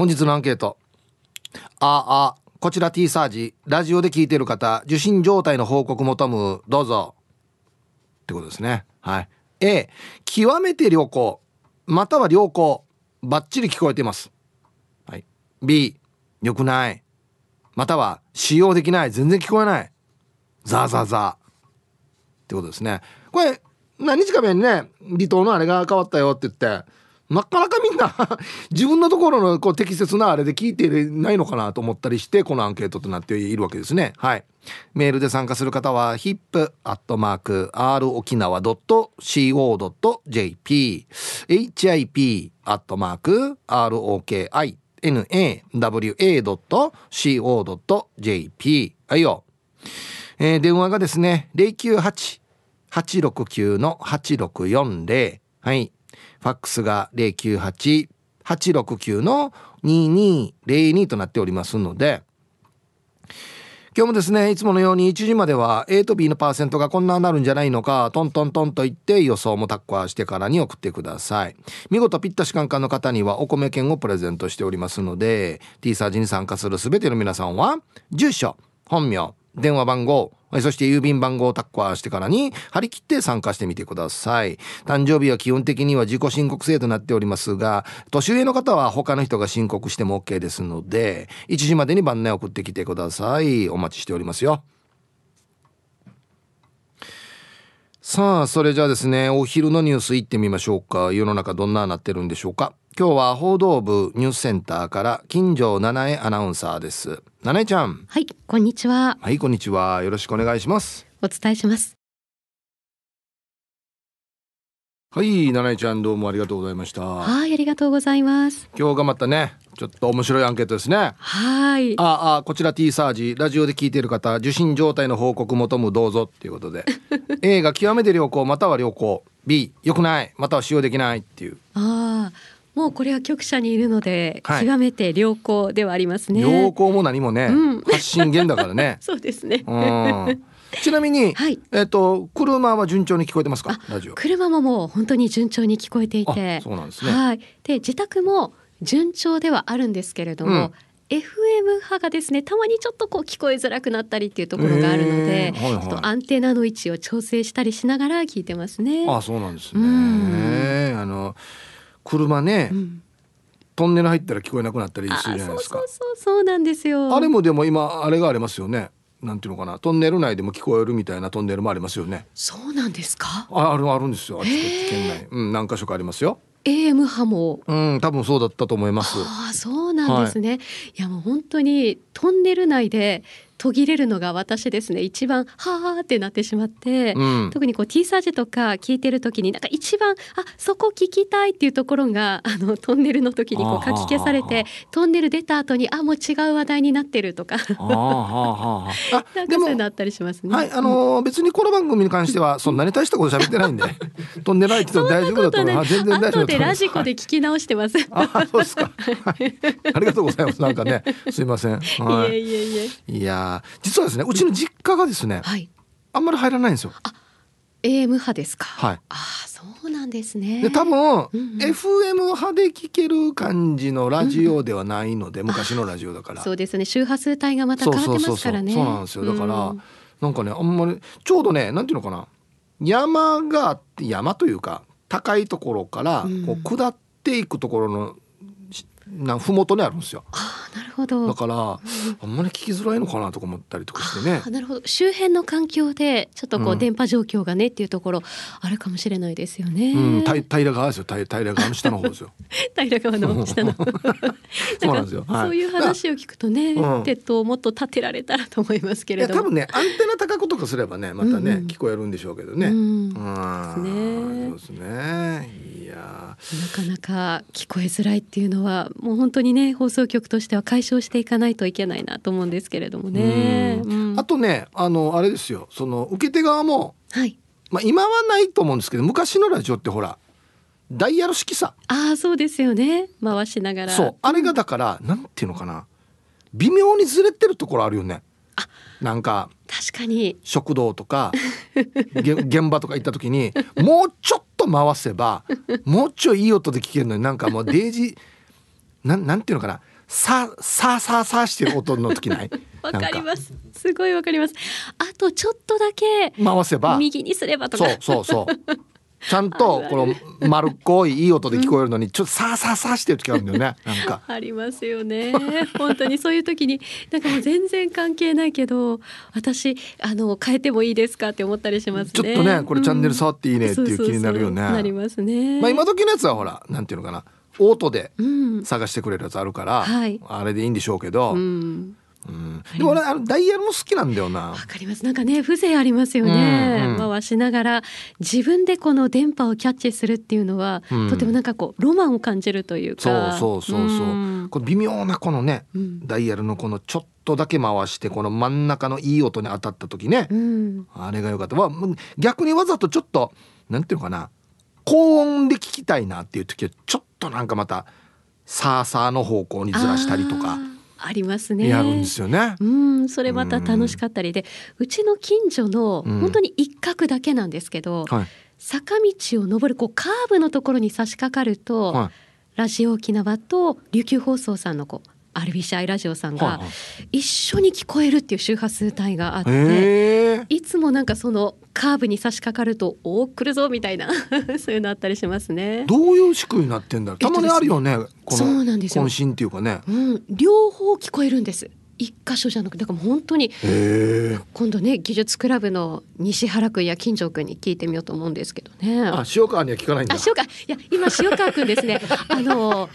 本日のアンケート。ああこちら T サージ。ラジオで聞いてる方受信状態の報告求む。どうぞ。ってことですね。はい。A 極めて良好。または良好。バッチリ聞こえています。はい。B 良くない。または使用できない。全然聞こえない。ザーザーザー。ってことですね。これ何日か前にね離島のあれが変わったよって言ってなかなかみんな 自分のところのこう適切なあれで聞いてないのかなと思ったりしてこのアンケートとなっているわけですね。はい。メールで参加する方は hip.rokinawa.co.jp hip.rokinawa.co.jp はいよ、えー、電話がですね098-869-8640はい。ファックスが098-869の2202となっておりますので今日もですねいつものように1時までは A と B のパーセントがこんななるんじゃないのかトントントンと言って予想もタッコアしてからに送ってください。見事ピッタシカンカンの方にはお米券をプレゼントしておりますので T サージに参加する全ての皆さんは住所本名電話番号そして郵便番号をタッカーしてからに張り切って参加してみてください。誕生日は基本的には自己申告制となっておりますが、年上の方は他の人が申告しても OK ですので、1時までに番内送ってきてください。お待ちしておりますよ。さあ、それじゃあですね、お昼のニュース行ってみましょうか。世の中どんななってるんでしょうか。今日は報道部ニュースセンターから金城七重アナウンサーです。七重ちゃん。はい、こんにちは。はい、こんにちは。よろしくお願いします。お伝えします。はい、七重ちゃんどうもありがとうございました。はい、ありがとうございます。今日がまたね、ちょっと面白いアンケートですね。はい。ああ、こちら T サージ、ラジオで聞いている方、受信状態の報告求むどうぞっていうことで。A が極めて良好、または良好。B、良くない、または使用できないっていう。ああ。もうこれは局舎にいるので、はい、極めて良好ではありますね。良好も何もね、うん、発信源だからね。そうですね。ちなみに、はい、えっ、ー、と車は順調に聞こえてますか？車ももう本当に順調に聞こえていて、そうなんですね。はい。で自宅も順調ではあるんですけれども。うん FM 波がですねたまにちょっとこう聞こえづらくなったりっていうところがあるので、えーはいはい、ちょっとアンテナの位置を調整したりしながら聞いてますね。あそうなんですね。あの車ね、うん、トンネル入ったら聞こえなくなったりするじゃないですか。そうそうそうなんですよ。あれもでも今あれがありますよね。なんていうのかな。トンネル内でも聞こえるみたいなトンネルもありますよね。そうなんですか？ああるあるんですよ。あちこち県内。うん何箇所かありますよ。AM 波も。うん多分そうだったと思います。ああそうなんですね、はい、いやもう本当にトンネル内で途切れるのが私ですね一番はあってなってしまって、うん、特にこう T サージとか聞いてる時になんか一番あそこ聞きたいっていうところが あのトンネルの時にこう書き消されてトンネル出た後にあもう違う話題になってるとか なんかそういうのあったりしますね。はいあのー、別にこの番組に関してはそんなに大したこと喋ってないんで トンネル入っても大丈夫だと思います。全然大丈夫でラジコで聞き直してます。あそうですか、はい。ありがとうございます。なんかねすいません。はい、いえいえいえ。いや実はですねうちの実家がですね、はい、あんまり入らないんですよ。あ AM 派ですか？はい。あそうなんですね。で多分、うんうん、FM 派で聞ける感じのラジオではないので、うん、昔のラジオだから。そうですね。周波数帯がまた変わってますからね。そうなんですよ。だから、うん、なんかねあんまりちょうどねなんていうのかな山が山というか高いところからこう下っていくところのな麓にあるんですよ。あなるほど。だから、あんまり聞きづらいのかなとか思ったりとかしてね。なるほど。周辺の環境でちょっとこう、電波状況がねっていうところあるかもしれないですよね。うん、平川ですよ。平平川の下の方ですよ。平川の下の。そうなんですよ、はい、そういう話を聞くとね、うん、鉄塔をもっと立てられたらと思いますけれど多分ねアンテナ高くとかすればねまたね、聞こえるんでしょうけどね。うん、そうですね。なかなか聞こえづらいっていうのはもう本当にね放送局としては解消していかないといけないなと思うんですけれどもね。あとねあのあれですよ。その受け手側も、はい、まあ今はないと思うんですけど昔のラジオってほらダイヤル式さ。ああそうですよね。回しながら。そう。あれがだから、うん、なんていうのかな。微妙にずれてるところあるよね。あなんか確かに。食堂とか現場とか行った時にもうちょっと回せば もうちょいいい音で聞けるのになんかもうデイジなんなんていうのかな。ささささしてる音の時ない？わかります。すごいわかります。あとちょっとだけ。回せば。右にすればとか。そうそうそうちゃんとこの丸っこいいい音で聞こえるのにちょっとさあさあさあしてる時あるんだよね なんか。ありますよね。本当にそういう時になんかもう全然関係ないけど私あの変えてもいいですかって思ったりしますね。ちょっとねこれチャンネル触っていいねっていう気になるよね、なりますね。まあ今時のやつはほらなんていうのかな。オートで探してくれるやつあるから、はい、あれでいいんでしょうけど、うんうん、でも俺あのダイヤルも好きなんだよな。わかります。なんかね風情ありますよね。うんうん、回しながら自分でこの電波をキャッチするっていうのは、うん、とてもなんかこうロマンを感じるというか。そうそうそうそう。うん、この微妙なこのね、うん、ダイヤルのこのちょっとだけ回してこの真ん中のいい音に当たった時ね、あれが良かった。まあ逆にわざとちょっとなんていうのかな高音で聞きたいなっていう時はちょっとなんかまたサーサーの方向にずらしたりとか。ありますね。やるんですよね。うん、それまた楽しかったりで、うちの近所の本当に一角だけなんですけど、はい、坂道を登るこうカーブのところに差し掛かると、はい、ラジオ沖縄と琉球放送さんのこう RBCI ラジオさんが一緒に聞こえるっていう周波数帯があって、いつもなんかそのカーブに差し掛かると「おお来るぞ」みたいな そういうのあったりしますね。どういう仕組みになってんだろうたまにあるよね、このそうなんですよ渾身っていうかね、うん、両方聞こえるんです。一箇所じゃなくてだから本当に今度ね技術クラブの西原君や金城君に聞いてみようと思うんですけどね。あ塩川には聞かないんだ。あ塩川いや今塩川君ですね。あの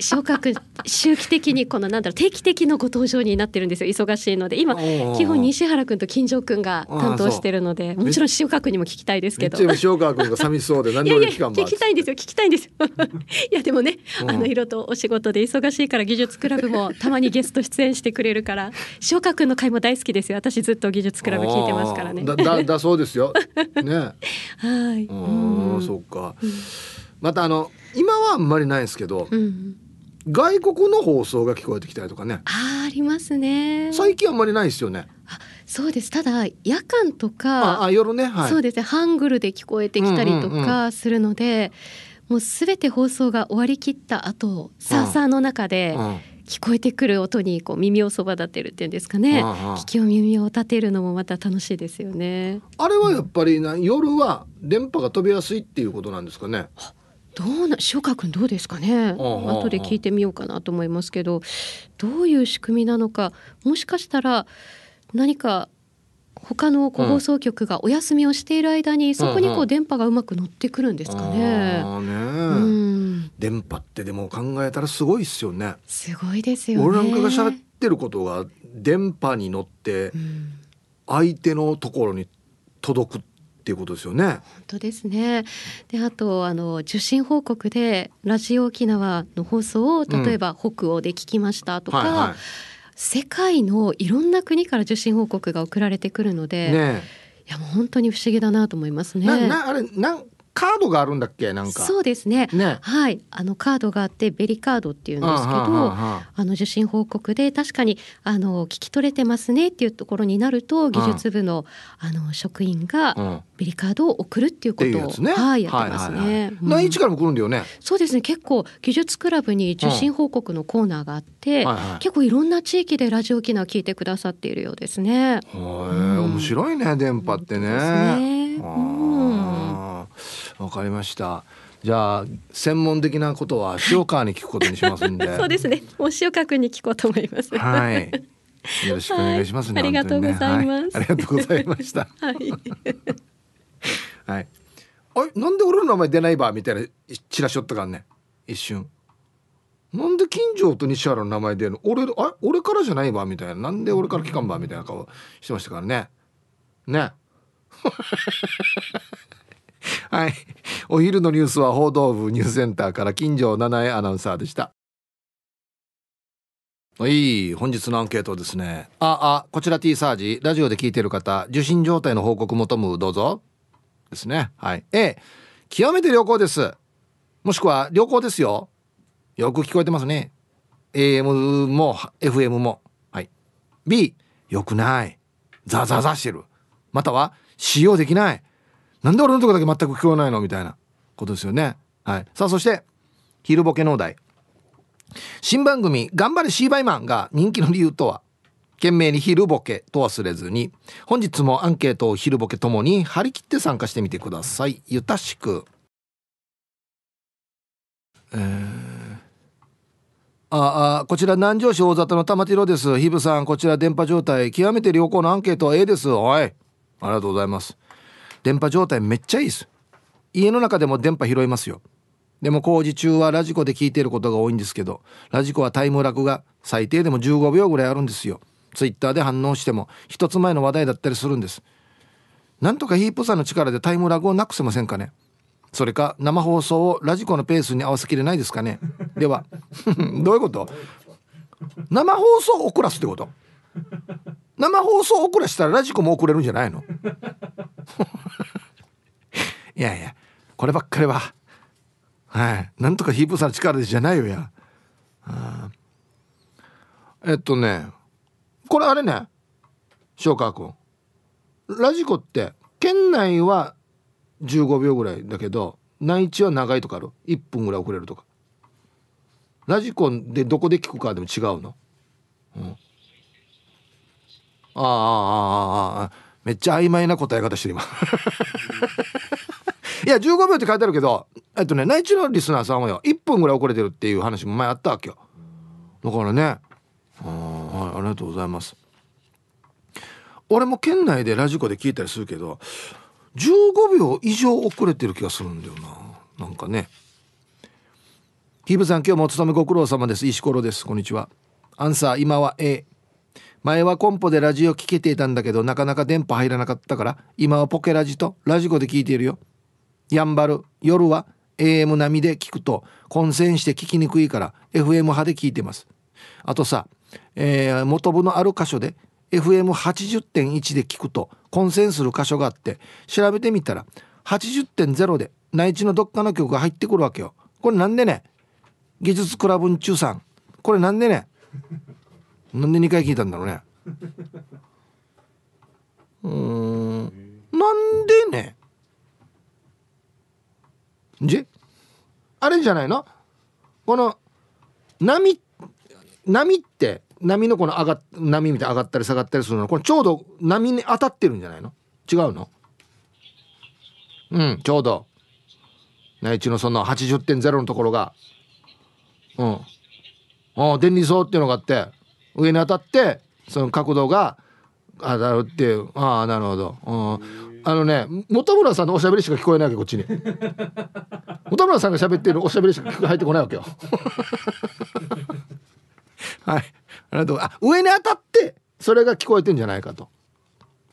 昇格周期的にこのなんだろう定期的のご登場になってるんですよ忙しいので。今基本西原君と金城君が担当してるのでもちろん塩川君にも聞きたいですけど。塩川君が寂しそうで 何でも聞きたいんですよ聞きたいんですよ。いやでもねあの色とお仕事で忙しいから技術クラブも たまにゲスト出演してくれるから塩川君の回も大好きですよ。私ずっと技術クラブ聞いてますからね。だだだそうですよ。ね。はい。ああそうか、またあの今はあんまりないですけど、うん外国の放送が聞こえてきたりとかね。あありますね。最近あんまりないですよね。あそうです。ただ夜間とかあ夜ね、はい、そうですね。ハングルで聞こえてきたりとかするので、もうすべて放送が終わりきった後サーサーの中で、聞こえてくる音にこう耳をそば立てるっていうんですかね、聞きを耳を立てるのもまた楽しいですよね。あれはやっぱりな夜は電波が飛びやすいっていうことなんですかねどうな塩川君どうですかね？後で聞いてみようかなと思いますけどどういう仕組みなのかもしかしたら何か他の放送局がお休みをしている間に、そこにこう電波がうまく乗ってくるんですかね。ね。うん、電波ってでも考えたらすごいですよね。すごいですよね。俺なんかが喋ってることが電波に乗って相手のところに届くっていうことですよね。本当ですね。であとあの受信報告でラジオ沖縄の放送を例えば北欧で聞きましたとか、うんはいはい、世界のいろんな国から受信報告が送られてくるので、ね、いやもう本当に不思議だなと思いますね。ななあれなんカードがあるんだっけなんか。そうですね、ね、はい。あのカードがあってベリカードっていうんですけどあの受信報告で確かにあの聞き取れてますねっていうところになると技術部の,、あの職員がベリカードを送るっていうことを、ね、はいやってますね、何日からも来るんだよね？そうですね。結構技術クラブに受信報告のコーナーがあって、結構いろんな地域でラジオ機能聞いてくださっているようですね。はい、面白いね電波ってね、ね、うんわかりました。じゃあ専門的なことは塩川に聞くことにしますんで。そうですね。もう塩川君に聞こうと思います。はい。よろしくお願いしますね、はい、ありがとうございます、はい、ありがとうございました。はい、はい、あなんで俺の名前出ないばみたいなチラショットがね。一瞬。なんで金城と西原の名前出るの？俺あ俺からじゃないばみたいな。なんで俺から聞かんばみたいな顔してましたからね。ね はい。お昼のニュースは報道部ニュースセンターから金城七重アナウンサーでした。はい、本日のアンケートですね。あ、あ、こちら T サージ、ラジオで聞いてる方、受信状態の報告求む、どうぞ。ですね。はい。A、極めて良好です。もしくは良好ですよ。よく聞こえてますね。AM も FM も。はい。B、良くない。ザザザしてる。または、使用できない。なんで俺のとこだけ全く聞こえないの？みたいな。ことですよね。はい。さあ、そして、昼ボケ農大。新番組「頑張れシーバイマン」が人気の理由とは？懸命に昼ボケと忘れずに。本日もアンケートを昼ボケともに張り切って参加してみてください。ゆたしく。えー、ああこちら南城市大里の玉城です。ヒブさんこちら電波状態極めて良好のアンケートは A です。おい。ありがとうございます。電波状態めっちゃいいです。家の中でも電波拾いますよ。でも工事中はラジコで聞いてることが多いんですけどラジコはタイムラグが最低でも15秒ぐらいあるんですよ。ツイッターで反応しても一つ前の話題だったりするんです。なんとかヒープさんの力でタイムラグをなくせませんかね。それか生放送をラジコのペースに合わせきれないですかね。では どういうこと？生放送を遅らすってこと？生放送遅らしたらラジコも遅れるんじゃないの？いやいやこればっかりは。はい。なんとかヒープさんの力でじゃないよや。えっとねこれあれね塩川君。ラジコって県内は15秒ぐらいだけど内地は長いとかある？1分ぐらい遅れるとか。ラジコでどこで聞くかでも違うの、うん、あああああめっちゃ曖昧な答え方してる今。いや15秒って書いてあるけどえっとね内地のリスナーさんはよ1分ぐらい遅れてるっていう話も前あったわけよ。だからね。あはいありがとうございます。俺も県内でラジコで聞いたりするけど15秒以上遅れてる気がするんだよな。なんかね。ヒブさん今日もお勤めご苦労様です。石ころです。こんにちは。アンサー今は A 前はコンポでラジオ聞けていたんだけどなかなか電波入らなかったから今はポケラジとラジコで聞いているよ。やんばる。夜は AM 並みで聞くと混戦して聞きにくいから FM 派で聞いてます。あとさ、えー、元部のある箇所で FM80.1 で聞くと混戦する箇所があって調べてみたら80.0で内地のどっかの曲が入ってくるわけよ。これなんでね技術クラブ中さん。これなんでねなんで2回聞いたんだろうね。うん。なんでね？じ？あれじゃないの？この波波って波のこの上が波みたい上がったり下がったりするの？これちょうど波に当たってるんじゃないの？違うの？うんちょうど。内地のその80.0のところが。うん。ああ電離層っていうのがあって。上に当たってその角度が当たるっていうああなるほど、うん、あのね本村さんのおしゃべりしか聞こえないわけこっちに。本村さんが喋ってるおしゃべりしか入ってこないわけよ。はい。ありがあ上に当たってそれが聞こえてんじゃないかと。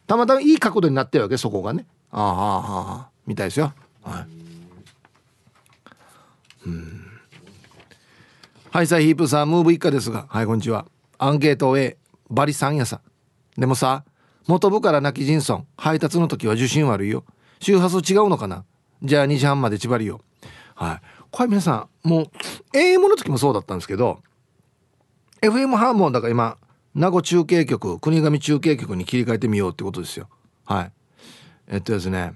たまたまいい角度になってるわけそこがね。あああああみたいですよ。はい。うん。はいさヒープさんムーブ一家ですが。はいこんにちはアンケート A バリさんやさ。でもさ元部から泣き人村配達の時は受信悪いよ。周波数違うのかな。じゃあ2時半まで縛りよ。はい。これ皆さんもう AM の時もそうだったんですけど FM ハーモンだから今名護中継局国頭中継局に切り替えてみようってことですよ。はい。えっとですね。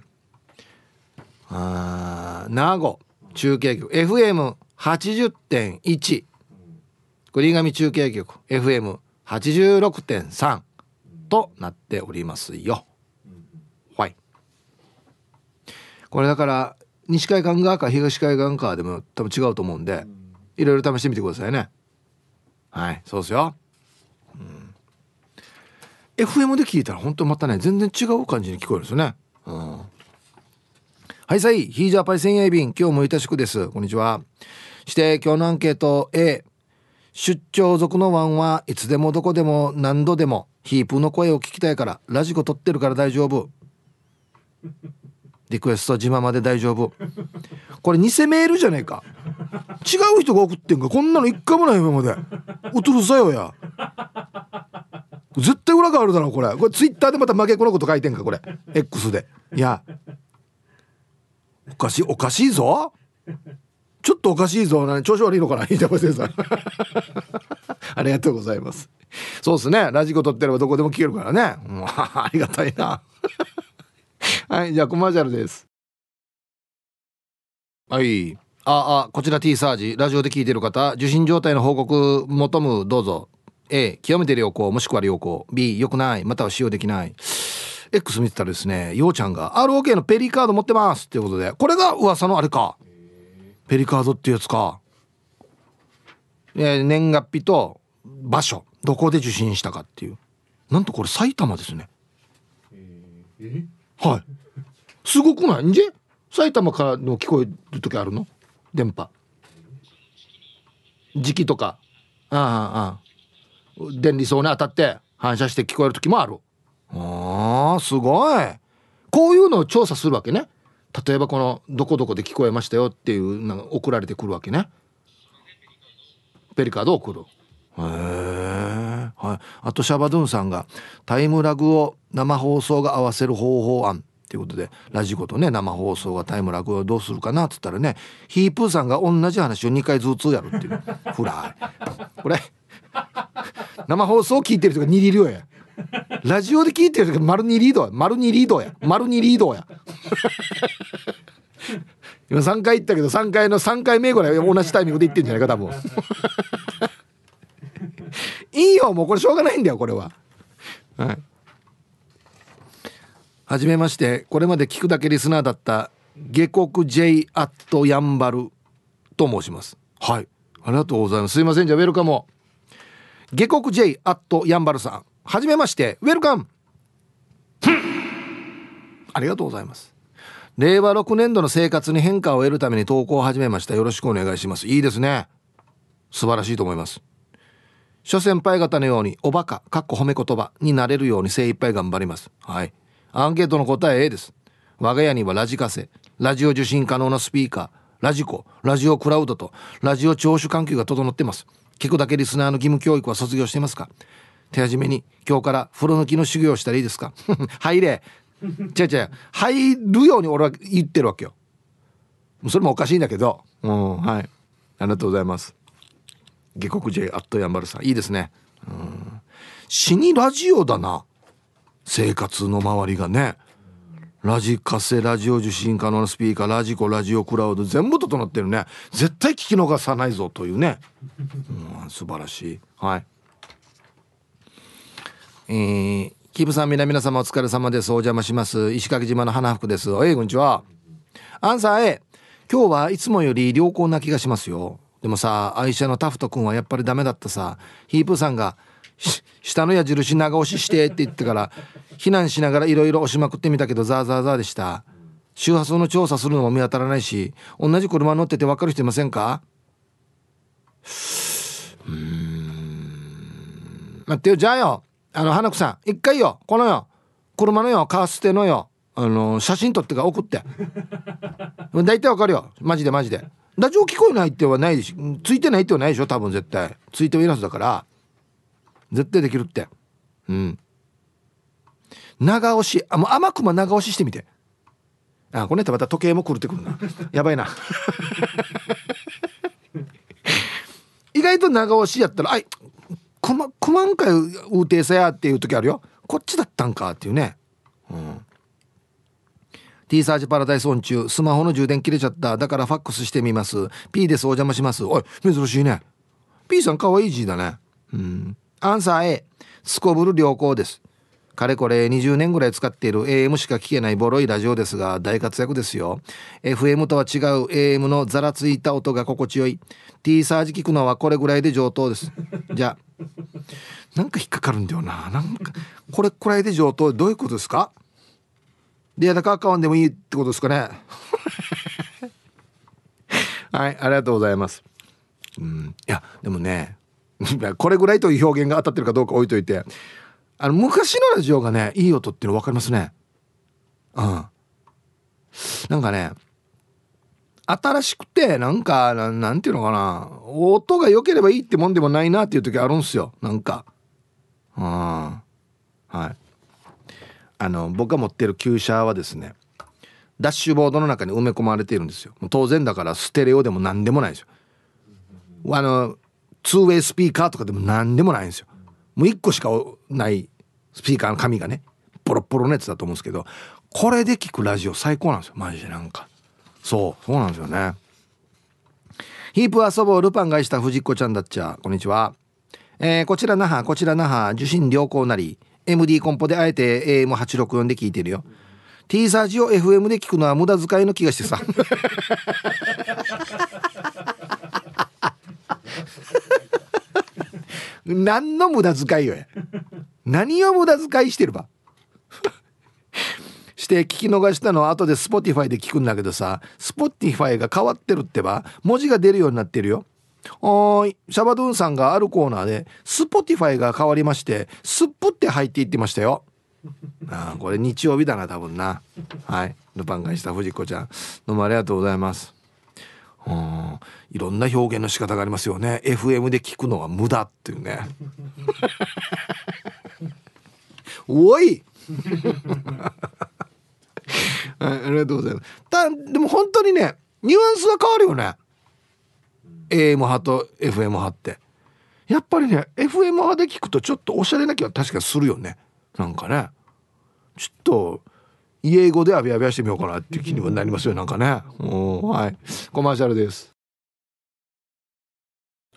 あ名護中継局 FM80.1 国頭中継局 FM86.3 となっておりますよ。はい。これだから西海岸側か東海岸側でも多分違うと思うんでいろいろ試してみてくださいね。はいそうですよ。うん、FM で聞いたら本当またね全然違う感じに聞こえるんですよね。うん、はいさいヒージャーパイセンヤイビン今日もいたしくですこんにちは。して今日のアンケート A 出張族のワンはいつでもどこでも何度でもヒープの声を聞きたいからラジコ撮ってるから大丈夫。リクエスト自慢まで大丈夫。これ偽メールじゃねえか。違う人が送ってんか。こんなの一回もない今まで。うとるさよや。絶対裏があるだろこれ。これツイッターでまた負けこのこと書いてんかこれ。X で。いや。おかしいおかしいぞちょっとおかしいぞ調子悪いのかな飯田先生 ありがとうございます。そうですね。ラジコ撮ってればどこでも聞けるからね、う、ありがたいな。はいじゃあコマーシャルです。はい。ああこちら T サージ。ラジオで聞いてる方受信状態の報告求むどうぞ。A 極めて良好もしくは良好。B 良くないまたは使用できない。X 見てたらですねようちゃんが ROK のペリーカード持ってますっていうことでこれが噂のあれか。ペリカードっていうやつか。え年月日と場所どこで受信したかっていう。なんとこれ埼玉ですね。はい。すごくない？んじゃ？埼玉からの聞こえる時あるの？電波。時期とか。ああああ。電離層に当たって反射して聞こえる時もある。あーすごい。こういうのを調査するわけね例えばこの「どこどこで聞こえましたよ」っていうのが送られてくるわけね。ペリカードを送る。へえ、はい、あとシャバドゥンさんがタイムラグを生放送が合わせる方法案ということでラジコとね生放送がタイムラグをどうするかなっつったらねヒープーさんが同じ話を2回ずつやるっていう。フライ。これ。生放送を聞いてる人が2リードや。ラジオで聞いてる時丸2リードや。丸2リードや。丸2リードや。今3回言ったけど3回の3回目ぐらい同じタイミングで言ってんじゃないか多分。いいよもうこれしょうがないんだよこれは。はい。はじめまして。これまで聞くだけリスナーだった下国 J アットヤンバルと申します。はい。ありがとうございます。すいませんじゃあウェルカム下国 J アットヤンバルさん。はじめましてウェルカムありがとうございます。令和6年度の生活に変化を得るために投稿を始めました。よろしくお願いします。いいですね。素晴らしいと思います。諸先輩方のようにおバカかっこ褒め言葉になれるように精一杯頑張ります。はい。アンケートの答え A です。我が家にはラジカセラジオ受信可能なスピーカーラジコラジオクラウドとラジオ聴取環境が整ってます。聞くだけリスナーの義務教育は卒業してますか？手始めに今日から風呂抜きの修行をしたらいいですか？入れ。違う違う。入るように俺は言ってるわけよ。それもおかしいんだけど。うんはい。ありがとうございます。下国 J アットヤンバルさ。んいいですね。うん。死にラジオだな。生活の周りがね。ラジカセラジオ受信可能なスピーカーラジコラジオクラウド全部整ってるね。絶対聞き逃さないぞというね、うん、素晴らしい。はい。えー、キブさん皆皆様お疲れ様です。お邪魔します。石垣島の花福です。えいこんにちは。アンサー A 今日はいつもより良好な気がしますよ。でもさ愛車のタフト君はやっぱりダメだったさ。ヒープさんが下の矢印長押ししてって言ってから避難しながらいろいろ押しまくってみたけどザーザーザーでした。周波数の調査するのも見当たらないし同じ車乗ってて分かる人いませんか？うん。待ってよじゃあよ。あの花子さん一回よこのよ車のよカーステのよあの写真撮ってか送って。大体わかるよ。マジでマジで。ラジオ聞こえないってはないしついてないってはないでしょ多分絶対。ついてはいらずだから。絶対できるって。うん。長押し。あもう甘くも長押ししてみて。あこれってまた時計も狂ってくるな。やばいな。意外と長押しやったら「あいこまこまんかいううてさや」っていう時あるよ。こっちだったんかっていうね。うん。T サージパラダイスオン中スマホの充電切れちゃった。だからファックスしてみます。P ですお邪魔します。おい珍しいね。P さんかわいい字だね。うん。アンサー A すこぶる良好です。かれこれ20年ぐらい使っている AM しか聞けないボロいラジオですが大活躍ですよ。FM とは違う AM のざらついた音が心地よい。T サージ聞くのはこれぐらいで上等です。じゃあなんか引っかかるんだよな。なんかこれくらいで上等。どういうことですか？リアダカ買わんでもいいってことですかね？はいありがとうございます。うんいやでもね これぐらいという表現が当たってるかどうか置いといて。あの昔のラジオがねいい音っていうの分かりますね。うん。なんかね新しくてなんかなんていうのかな。音が良ければいいってもんでもないなっていう時あるんすよ。なんか。うん。はい。あの僕が持ってる旧車はですねダッシュボードの中に埋め込まれているんですよ。当然だからステレオでも何でもないですよ。あのツーウェイスピーカーとかでも何でもないんですよ。もう1個しかないスピーカーの紙がねポロポロのやつだと思うんですけどこれで聞くラジオ最高なんですよ。マジでなんか。そうそうなんですよね。ヒープ遊ぼうルパンがした藤子ちゃんだっちゃ。こんにちは。えー、こちら那覇こちら那覇受信良好なり MD コンポであえて AM864 で聞いてるよ。T サージを FM で聞くのは無駄遣いの気がしてさ 何の無駄遣いよ。や何を無駄遣いしてるば。して聞き逃したのは後で Spotify で聞くんだけどさ Spotify が変わってるってば文字が出るようになってるよ。おーいシャバドゥンさんがあるコーナーで Spotify が変わりましてスップって入っていってましたよ。あこれ日曜日だな多分な。はい。ルパンがした藤子ちゃん。どうもありがとうございます。うん。いろんな表現の仕方がありますよね。FM で聞くのは無駄っていうね。おい！はい、ありがとうございます。たでも本当にねニュアンスは変わるよね。AM 派と FM 派って。やっぱりね FM 派で聞くとちょっとおしゃれな気は確かにするよね。なんかね。ちょっと家語であびあびしてみようかなっていう気にもなりますよなんかね。はい。コマーシャルです。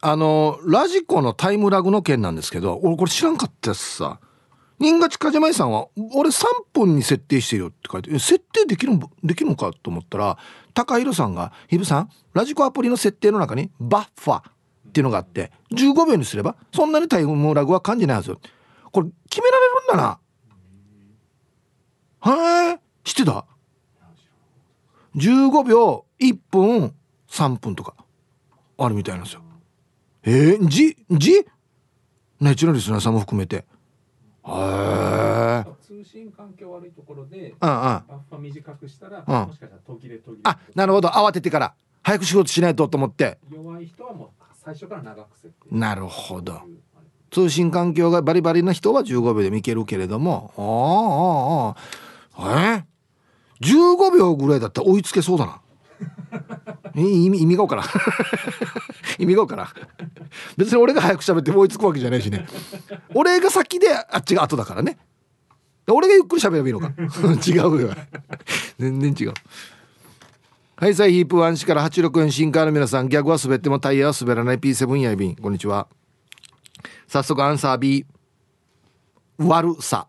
あのラジコのタイムラグの件なんですけど俺これ知らんかったやつさ。新勝梶舞さんは俺3分に設定してよって書いて設定できるできるのかと思ったら高弘さんが「ひぶさんラジコアプリの設定の中にバッファっていうのがあって15秒にすればそんなにタイムラグは感じないはずこれ決められるんだな。はい知ってた？15秒1分3分とかあるみたいなんですよ。えー、じじ？ナチュラリスナーさんも含めて。へえ通信環境悪いところで、うんうん、バッファ短くしたら、うん、もしかしたら途切れ途切れ。あなるほど。慌ててから。早く仕事しないとと思って。弱い人はもう最初から長く設定なるほど。通信環境がバリバリな人は15秒で見いけるけれども。ああああえ？15秒ぐらいだったら追いつけそうだな。意味意味がおから 意味がおから別に俺が早く喋って追いつくわけじゃないしね。俺が先であっちが後だからね。俺がゆっくり喋ればいいのか。違うよ。全然違う。はいサイヒープワン市から86円新カーの皆さん。ギャグは滑ってもタイヤは滑らない。P7 やいびんこんにちは。早速アンサー B 悪さ。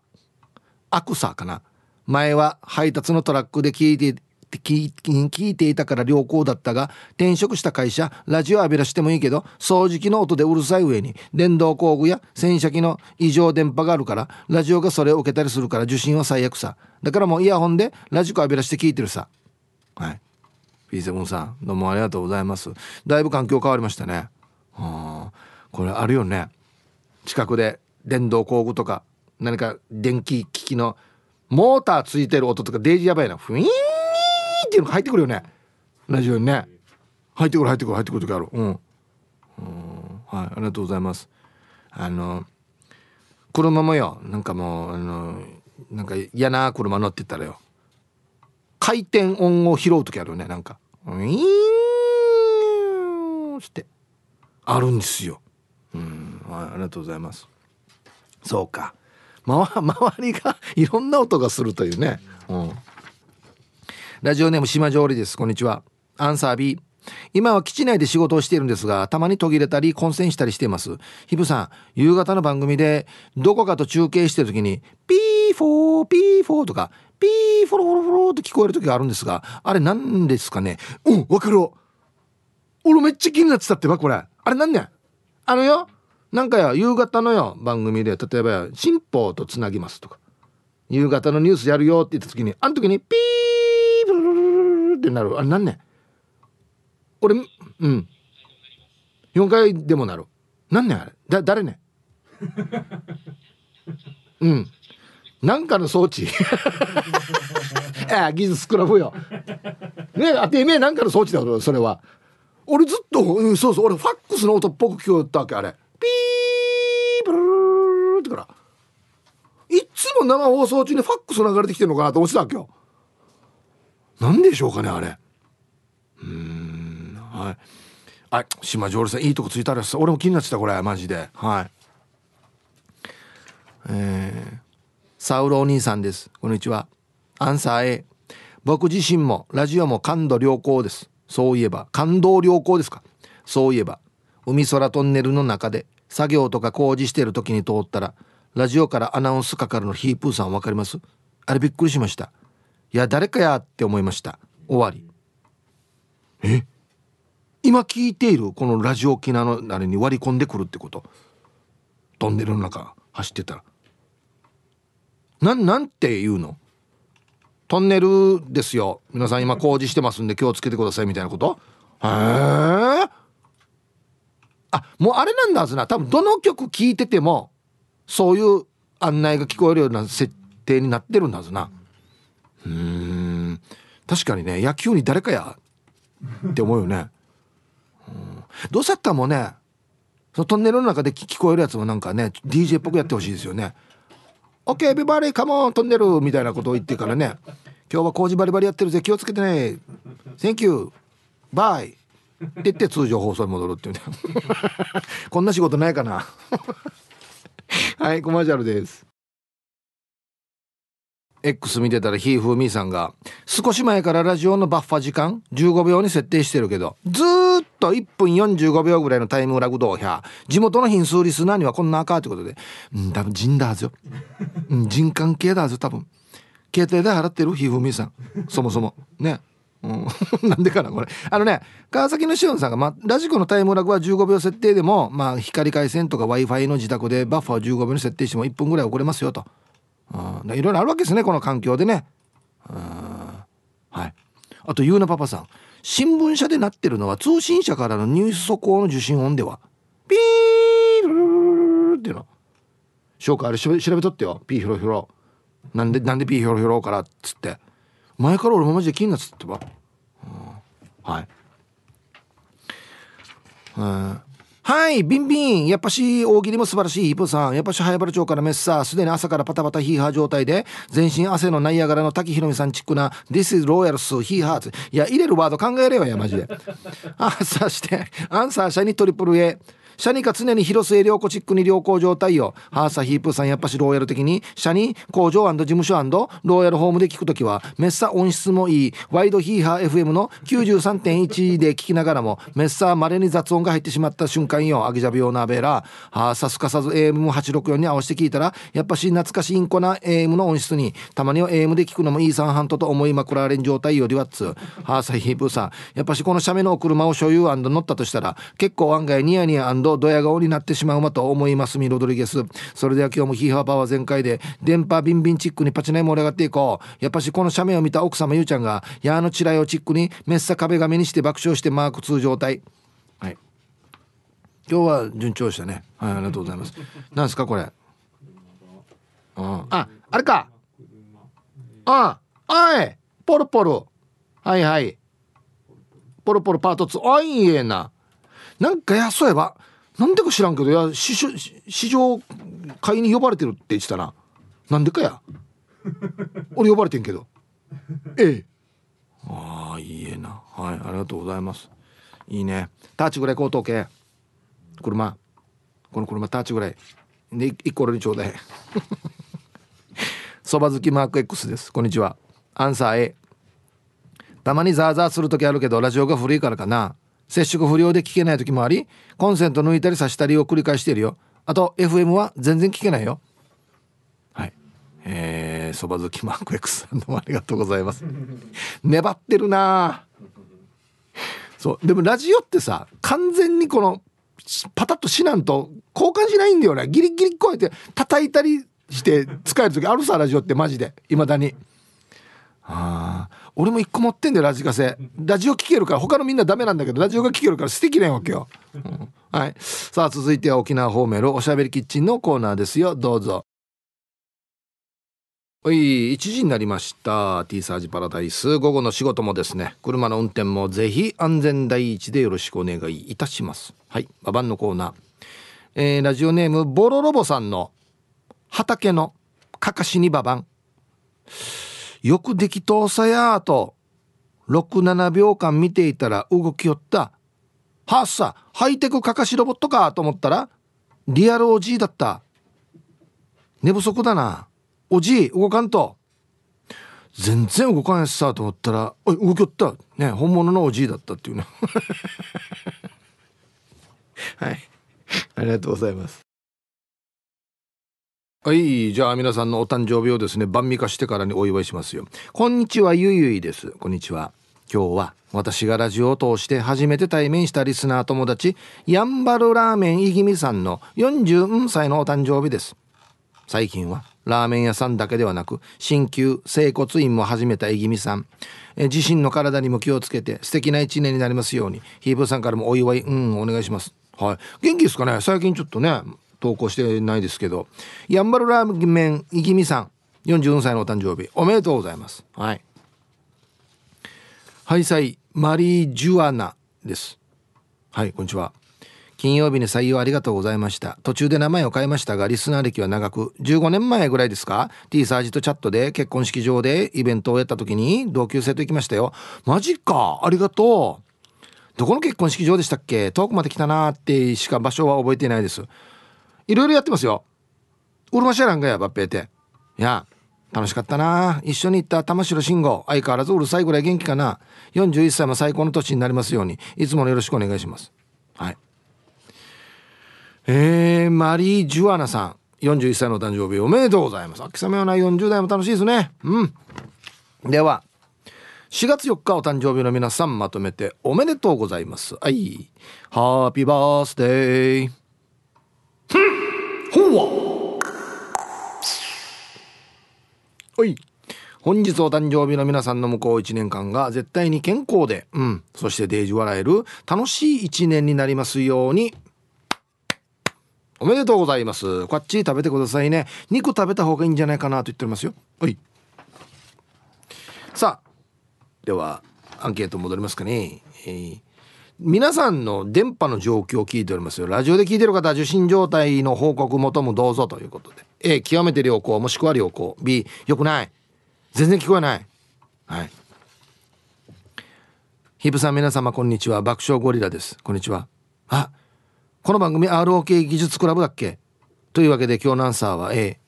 悪さかな。前は配達のトラックで聞いて聞聞いていたから良好だったが転職した会社ラジオ浴びらしてもいいけど掃除機の音でうるさい上に電動工具や洗車機の異常電波があるからラジオがそれを受けたりするから受信は最悪さ。だからもうイヤホンでラジコ浴びらして聞いてるさ。はい。P7 さんどうもありがとうございます。だいぶ環境変わりましたね。はあ。これあるよね。近くで電動工具とか何か電気機器のモーターついてる音とかデージーやばいな。ふいーんっていうのが入ってくるよね。ラジオにね。入ってくる入ってくる入ってくる時ある。うん。うん。はい。ありがとうございます。あの車もよ。なんかもうあのなんか嫌な車乗ってたらよ。回転音を拾う時あるよね。なんか。ウィーンって。あるんですよ。うん。はい。ありがとうございます。そうか。周りがいろんな音がするというね。うん。ラジオネーム島上りです。こんにちは。アンサー B 今は基地内で仕事をしているんですがたまに途切れたり混線したりしています。ひぶさん夕方の番組でどこかと中継してる時にピーフォーピーフォーとかピーフォロフォロフォロって聞こえる時があるんですがあれ何ですかね？うんわかる。俺めっちゃ気になってたってばこれ。あれなんねあのよ。なんかよ夕方のよ番組で例えば「新報とつなぎます」とか。夕方のニュースやるよって言った時にあの時にピーブルルルルルってなるあれなんね俺うん4回でもなるなんねあれだ誰ねうんなんかの装置あ技術スクラブよねあてめえなんかの装置だよそれは俺ずっと、うん、そうそう俺ファックスの音っぽく聞こえたわけあれーブルーってからいつも生放送中にファックス流れてきてるのかなと思ってたわけよ何でしょうかねあれうんはいあ島上さんいいとこついたら俺も気になってたこれマジではいえー、サウロお兄さんですこんにちはアンサー A 僕自身もラジオも感度良好ですそういえば感動良好ですかそういえば海空トンネルの中で作業とか工事してる時に通ったらラジオからアナウンスかかるのヒープーさん分かります？あれびっくりしました。いや誰かやって思いました。終わり。え？今聞いている？このラジオ機能のあれに割り込んでくるってこと。トンネルの中走ってたら。ななんて言うの？トンネルですよ。皆さん今工事してますんで気をつけてくださいみたいなこと？へえあもうあれなんだはずな。多分どの曲聴いててもそういう案内が聞こえるような設定になってるんだはずな。うん。確かにね野球に誰かやって思うよね、うん、どうせやったらもうねそのトンネルの中で聞こえるやつもなんかね DJ っぽくやってほしいですよね。OK ビバリーカモントンネルみたいなことを言ってからね今日は工事バリバリやってるぜ気をつけてね。Thank you. バイって言って通常放送に戻るっていうね。こんな仕事ないかな。はいコマーシャルです。X 見てたらひーふーみーさんが少し前からラジオのバッファ時間15秒に設定してるけどずっと1分45秒ぐらいのタイムラグ動画地元の品数リスナーにはこんな赤ってことで。うん多分人だはずよ、うん、人関係だはず多分。携帯代払ってる？ひーふーみーさん。そもそも。ね。うん、なんでかなこれ。あのね川崎のしおんさんが、ま、ラジコのタイムラグは15秒設定でも、まあ、光回線とか w i f i の自宅でバッファーを15秒に設定しても1分ぐらい遅れますよと。いろいろあるわけですねこの環境でね。はい。あとゆうなパパさん。新聞社でなってるのは通信社からのニュース速報の受信音では。ピールルルっていうの紹介あれ調べとってよピーヒロヒロなんでなんでピーヒロヒロからっつって前から俺もマジで気になってたってば、はい、うんはい、ビンビン。やっぱし、大喜利も素晴らしいヒープさん。やっぱし、早原町からメッサー。すでに朝からパタパタヒーハー状態で、全身汗のナイアガラの滝ひろみさんチックな、This is Royals ヒーハーツ。いや、入れるワード考えればや、マジで。あ、さして、アンサー社にトリプル A。シャニが常に広末涼子チックに良好状態をハーサヒープーさんやっぱしローヤル的に。シャニ工場事務所ローヤルホームで聞くときはメッサ音質もいい。ワイドヒーハー FM の93.1で聞きながらもメッサー稀に雑音が入ってしまった瞬間よ。アギジャビオナーベラ。ハーサすかさず AM864 に合わせて聞いたらやっぱし懐かしいインコな AM の音質に。たまには AM で聞くのもいい三半とと思いまくられん状態よりはっつハーサヒープーさん。やっぱしこの写メの車を所有乗ったとしたら結構案外ニヤニヤドヤ顔になってしまうまと思いますミロドリゲス。それでは今日もヒーハーパワー全開で電波ビンビンチックにパチナイ盛り上がっていこう。やっぱしこの写メを見た奥様ゆうちゃんがヤーのチライをチックにメッサ壁紙にして爆笑してマーク通状態。はい。今日は順調でしたね。はいありがとうございます。なんですかこれ？あああれか。ああい！ポルポルはいはい。ポルポルパート2あいいえな。なんかやそういえばなんでか知らんけどいや市市場会に呼ばれてるって言ってたななんでかや？俺呼ばれてんけど。ええ。ああいいえな。はいありがとうございます。いいね。ターチぐらい高等系車。この車ターチぐらいで1個俺にちょうだい。そば好きマーク X です。こんにちは。アンサー A たまにザーザーする時あるけどラジオが古いからかな。接触不良で聞けない時もありコンセント抜いたりさしたりを繰り返しているよ。あと FM は全然聞けないよ。はい。えー、そば好きマーク X さんどうもありがとうございます。粘ってるなそう。でもラジオってさ完全にこのパタッとしなんと交換しないんだよね。ギリギリこうやって叩いたりして使える時あるさラジオってマジで。いまだに。ああ俺も一個持ってんだよラジカセ。ラジオ聴けるから他のみんなダメなんだけどラジオが聴けるから素敵なわけよ、うん、はい。さあ続いては沖縄方面のおしゃべりキッチンのコーナーですよ。どうぞ。はい1時になりました。T サージパラダイス。午後の仕事もですね車の運転もぜひ安全第一でよろしくお願いいたします。はい。ババンのコーナー、えー、ラジオネームボロロボさんの畑のかかしにババンよくできとうさやと67秒間見ていたら動きよった。はっさハイテクかかしロボットかと思ったらリアルおじいだった。寝不足だな。おじい動かんと。全然動かないさと思ったらおい動きよった。ね本物のおじいだったっていうね。はい。ありがとうございます。はいじゃあ皆さんのお誕生日をですね晩味化してからにお祝いしますよ。こんにちはゆいゆいです。こんにちは。今日は私がラジオを通して初めて対面したリスナー友達やんばるラーメンいぎみさんの40歳のお誕生日です。最近はラーメン屋さんだけではなく鍼灸整骨院も始めたいぎみさん。え自身の体にも気をつけて素敵な一年になりますようにヒープーさんからもお祝いうんお願いします。はい。元気ですかね？最近ちょっとね投稿してないですけどやんばるラーメンいぎみさん44歳のお誕生日おめでとうございます。はい。ハイサイマリー・ジュアナです。はいこんにちは。金曜日に採用ありがとうございました。途中で名前を変えましたがリスナー歴は長く15年前ぐらいですか？T サージとチャットで結婚式場でイベントをやった時に同級生と行きましたよ。マジかありがとう。どこの結婚式場でしたっけ？遠くまで来たなーってしか場所は覚えていないですいろいろやってますよ。うるましゃらんがやばっぺーて。いや楽しかったな。一緒に行った玉城慎吾相変わらずうるさいぐらい元気かな。41歳も最高の年になりますように。いつものよろしくお願いします。はい。えー、マリー・ジュアナさん。41歳のお誕生日おめでとうございます。秋雨はない。40代も楽しいですね。うん。では4月4日お誕生日の皆さんまとめておめでとうございます。はい。ハッピーバースデー。ほんわはい本日お誕生日の皆さんの向こう1年間が絶対に健康で、うん、そしてデージ笑える楽しい1年になりますように。おめでとうございます。こっち食べてくださいね。肉食べた方がいいんじゃないかなと言っておりますよ。はい。さあ、では、アンケート戻りますかね。えー、皆さんの電波の状況を聞いておりますよ。ラジオで聞いてる方は受信状態の報告求むどうぞということで。A 極めて良好もしくは良好。B 良くない。全然聞こえない。はい。ヒブさん皆様こんにちは。爆笑ゴリラです。こんにちは。あこの番組 ROK 技術クラブだっけ？というわけで今日のアンサーは A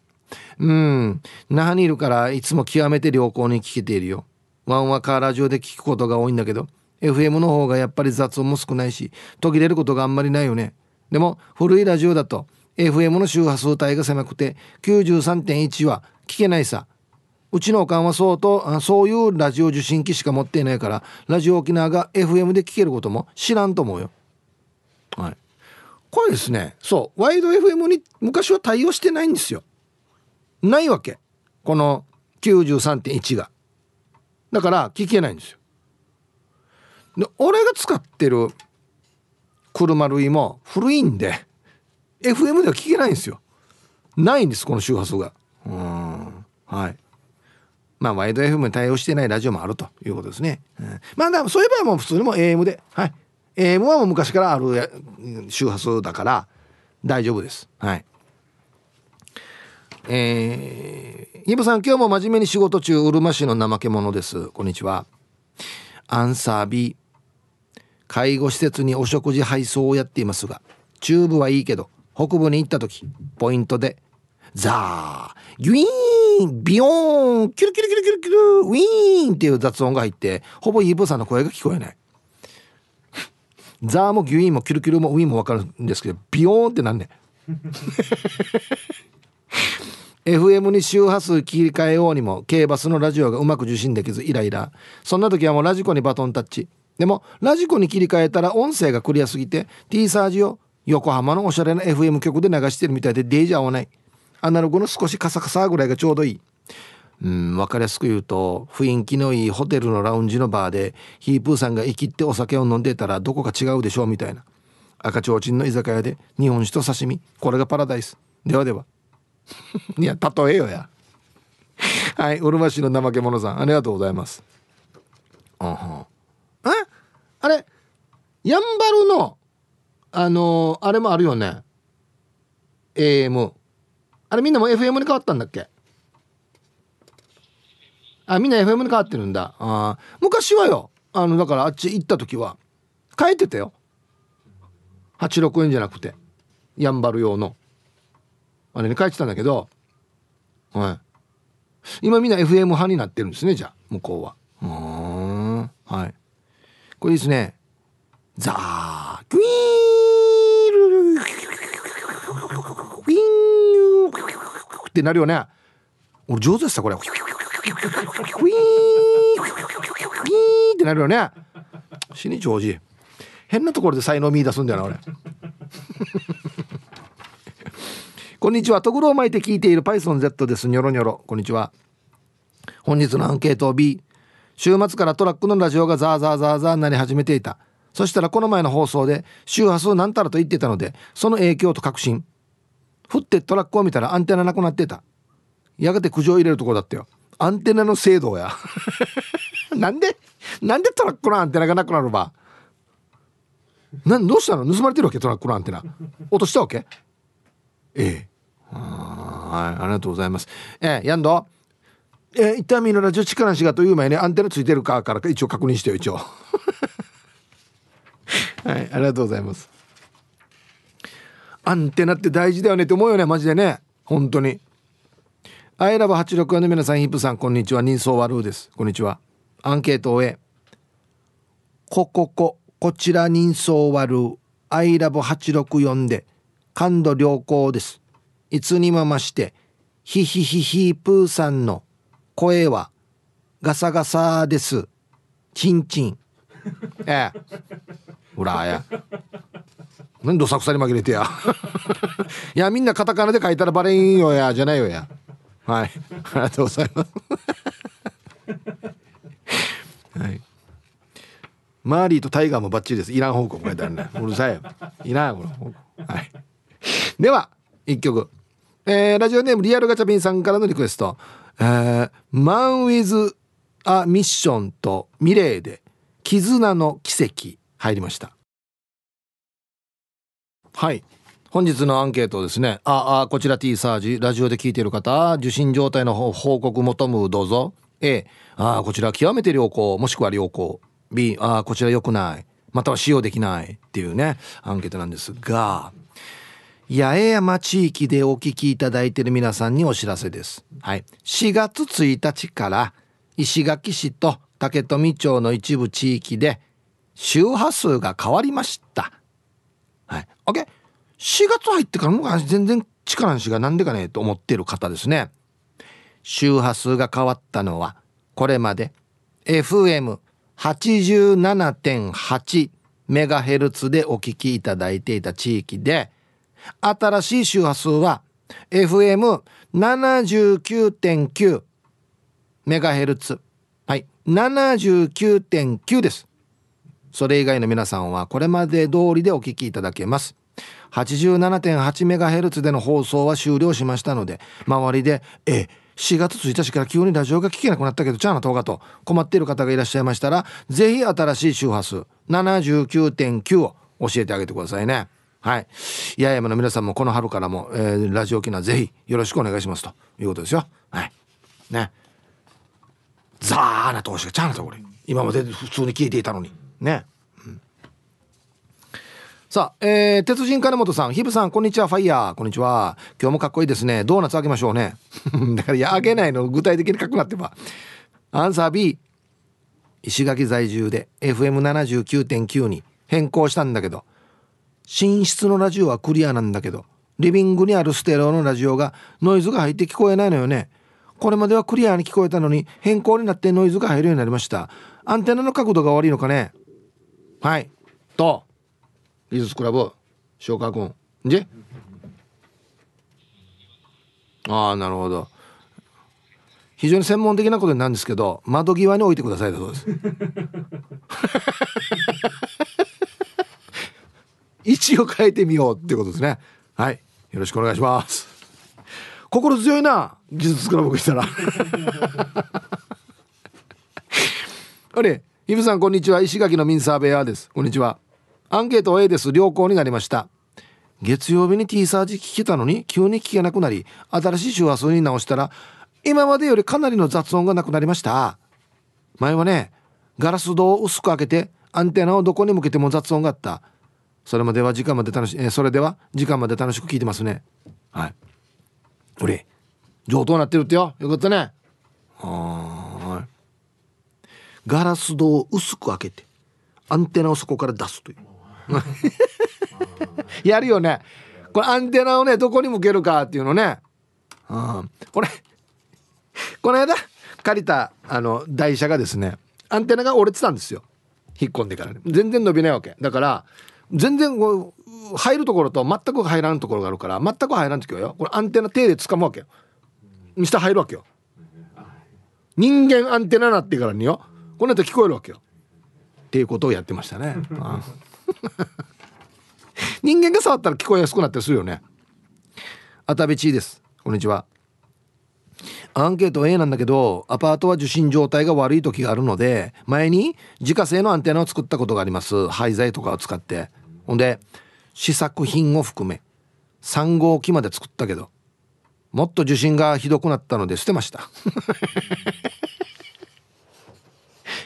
うん。那覇にいるからいつも極めて良好に聞けているよ。ワンはカーラジオで聞くことが多いんだけど。FM の方がやっぱり雑音も少ないし途切れることがあんまりないよね。でも古いラジオだと FM の周波数帯が狭くて93.1は聞けないさ。うちのおかんはそうとそういうラジオ受信機しか持っていないからラジオ沖縄が FM で聞けることも知らんと思うよ。はい。これですね。そう。ワイド FM に昔は対応してないんですよ。ないわけ。この93.1が。だから聞けないんですよ。で俺が使ってる車類も古いんで FM では聞けないんですよ。ないんですこの周波数が。うん。はい。まあワイド FM に対応してないラジオもあるということですね、うん、まあでもそういえばもう普通にも AM で。はい。AM はもう昔からある周波数だから大丈夫です。はい。えー、イブさん今日も真面目に仕事中うるま市の怠け者です。こんにちはアンサー B 介護施設にお食事配送をやっていますがチューブはいいけど北部に行った時ポイントでザーギュイーンビヨーンキュルキュルキュルキュルキュルウィーンっていう雑音が入ってほぼイーブさんの声が聞こえない。ザーもギュイーンもキュルキュルもウィーンも分かるんですけどビヨーンってなんねん。FM に周波数切り替えようにも K バスのラジオがうまく受信できずイライラ。そんな時はもうラジコにバトンタッチ。でもラジコに切り替えたら音声がクリアすぎて T サージを横浜のおしゃれな FM 局で流してるみたいでデージ合わない。アナログの少しカサカサぐらいがちょうどいい。うん分かりやすく言うと雰囲気のいいホテルのラウンジのバーでヒープーさんがイキってお酒を飲んでたらどこか違うでしょうみたいな。赤ちょうちんの居酒屋で日本酒と刺身。これがパラダイス。ではでは。いや例えよや。はいうるま市の怠け者さんありがとうございます。あは。え？あれ？やんばるのあのー、あれもあるよね。AM あれみんなも FM に変わったんだっけ？あみんな FM に変わってるんだ。あ昔はよあのだからあっち行った時は変えてたよ。86円じゃなくてやんばる用のあれに、書いてたんだけど、はい。今みんな FM 派になってるんですね、じゃあ、向こうは。うん。はい。これですね。ザー、グイール、グイーンってなるよね。俺上手でした、これ。グイーン、グイーってなるよね。死に上手。変なところで才能見出すんだよな、俺。こんにちは。とぐろを巻いて聞いている PythonZ です。ニョロニョロ。こんにちは。本日のアンケートを B 週末からトラックのラジオがザーザーザーザーになり始めていた。そしたらこの前の放送で周波数なんたらと言ってたのでその影響と確信。振ってトラックを見たらアンテナなくなってた。やがて苦情を入れるとこだったよ。アンテナの精度や。なんでなんでトラックのアンテナがなくなるば。なんどうしたの？盗まれてるわけ？トラックのアンテナ。落としたわけ？ええ。はいありがとうございます。ええやんどえ一旦みんなラジオ力なしがという前にアンテナついてるかから一応確認してよ一応。はいありがとうございます。アンテナって大事だよねって思うよねマジでね。本当に。アイラブ864の皆さんヒップさんこんにちは。人相悪うです。こんにちは。アンケートを終え。ここここちら人相悪う。アイラブ864で感度良好です。いつにも増してヒヒヒヒプーさんの声はガサガサです。チンチン。ええ。ほらやなんどさくさに紛れてや。いやみんなカタカナで書いたらバレんよやじゃないよや。はい。ありがとうございます。はい。マーリーとタイガーもバッチリです。イラン報告書いてあるね。うるさいよ。いらんこれはい。では一曲。えー、ラジオネームリアルガチャピンさんからのリクエスト。えー、マンウィズ・ア・ミッションとミレーで絆の奇跡入りました。はい。本日のアンケートですね。ああこちら T サージラジオで聞いている方受信状態の報告求むどうぞ。A あこちら極めて良好もしくは良好。B あこちら良くない。または使用できないっていうねアンケートなんですが八重山地域でお聞きいただいている皆さんにお知らせです。はい。4月1日から石垣市と竹富町の一部地域で周波数が変わりました。はい。OK4 月入ってからも全然力んしがなんでかねと思っている方ですね。周波数が変わったのはこれまで FM87.8 メガヘルツでお聞きいただいていた地域で新しい周波数は FM79.9 メガヘルツ。はい。79.9です。それ以外の皆さんはこれまで通りでお聞きいただけます。87.8メガヘルツでの放送は終了しましたので周りで「え4月1日から急にラジオが聞けなくなったけどチャーナ動画と困っている方がいらっしゃいましたらぜひ新しい周波数79.9を教えてあげてくださいね。はい八重山の皆さんもこの春からも、えー、ラジオ機能ぜひよろしくお願いしますということですよはいねザーな投資がチャーナとこれ今まで普通に聞いていたのにねさあ、えー、鉄人金本さん、ヒブさん、こんにちは、ファイヤー、こんにちは。今日もかっこいいですね。ドーナツあげましょうね。だから、や、あげないの、具体的に書くなってば。アンサー B。石垣在住で FM79.9 に変更したんだけど、寝室のラジオはクリアなんだけど、リビングにあるステレオのラジオがノイズが入って聞こえないのよね。これまではクリアに聞こえたのに変更になってノイズが入るようになりました。アンテナの角度が悪いのかねはい。と。リズスクラブ翔川君じああなるほど非常に専門的なことなんですけど窓際に置いてくださいだそうです 位置を変えてみようっていうことですね。はい。よろしくお願いします。心強いな技術クラブしたら。あれイブさんこんにちは。石垣のミンサーベアです。こんにちは。アンケート A です。良好になりました。月曜日に T サージ聞けたのに急に聞けなくなり新しい周波数に直したら今までよりかなりの雑音がなくなりました。前はねガラス戸を薄く開けてアンテナをどこに向けても雑音があった。それまでは時間まで楽しえそれでは時間まで楽しく聞いてますね。はい。これ上等なってるってよ。よかったね。はい。ガラス戸を薄く開けてアンテナをそこから出すという。やるよね。これアンテナをねどこに向けるかっていうのね。うん、これこの間借りたあの台車がですねアンテナが折れてたんですよ。引っ込んでから、ね、全然伸びないわけ。だから全然こう入るところと全く入らんところがあるから全く入らん時はよこれアンテナ手で掴むわけよ。下入るわけよ。人間アンテナなってからによこの後聞こえるわけよ。っていうことをやってましたね。人間が触ったら聞こえやすくなったりするよね。あたべちです。こんにちは。アンケート A なんだけどアパートは受信状態が悪い時があるので前に自家製のアンテナを作ったことがあります。廃材とかを使ってほんで試作品を含め3号機まで作ったけどもっと受信がひどくなったので捨てました。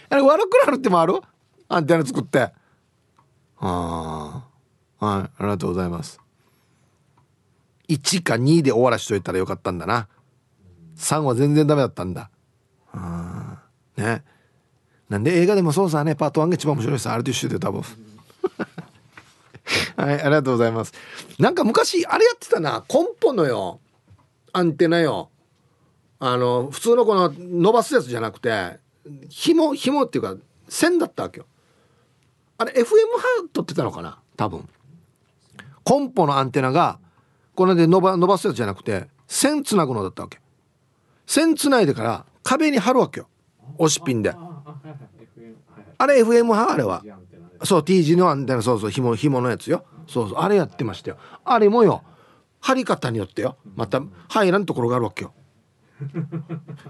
あれ悪くなるってもある？アンテナ作って。ああはいありがとうございます。1か2で終わらしといたらよかったんだな。3は全然ダメだったんだ。あね。なんで映画でもそうさね。パート1が一番面白いさ。あれと一緒で多分。はいありがとうございます。なんか昔あれやってたな。コンポのよ。アンテナよ。あの普通のこの伸ばすやつじゃなくて紐紐っていうか線だったわけよ。あれ FM 波取ってたのかな？多分。コンポのアンテナがこれで伸ば伸ばすやつじゃなくて線つなぐのだったわけ。線つないでから壁に貼るわけよ。押しピンで。あれ FM 派あれはそう T 字のアンテナそうそう紐紐のやつよ。そうそうあれやってましたよ。あれもよ貼り方によってよ。また入らんところがあるわけよ。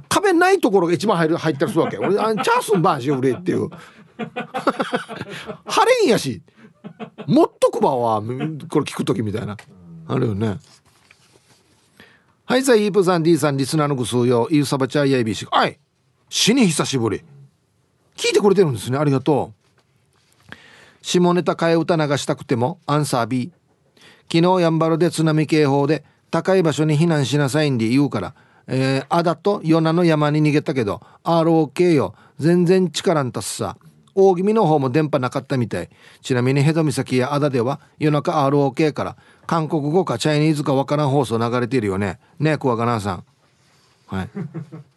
壁ないところが一番入る入ったりするわけ俺あチャースンバージョン売れっていう。貼れんやし。もっとくばはこれ聞く時みたいな。あるよね。はいさイープさん D さんリスナーのぐすうよイーサバチャイヤイビーシはい。死に久しぶり。聞いてくれてるんですね。ありがとう。下ネタ替え歌流したくてもアンサー B 昨日やんばるで津波警報で高い場所に避難しなさいんで言うからえー、あだと与那の山に逃げたけど ROK よ。全然力んたすさ。大気味の方も電波なかったみたい。ちなみにヘド岬やアダでは夜中 ROK から韓国語かチャイニーズかわからん放送流れてるよね。ねえクワガナーさん。はい。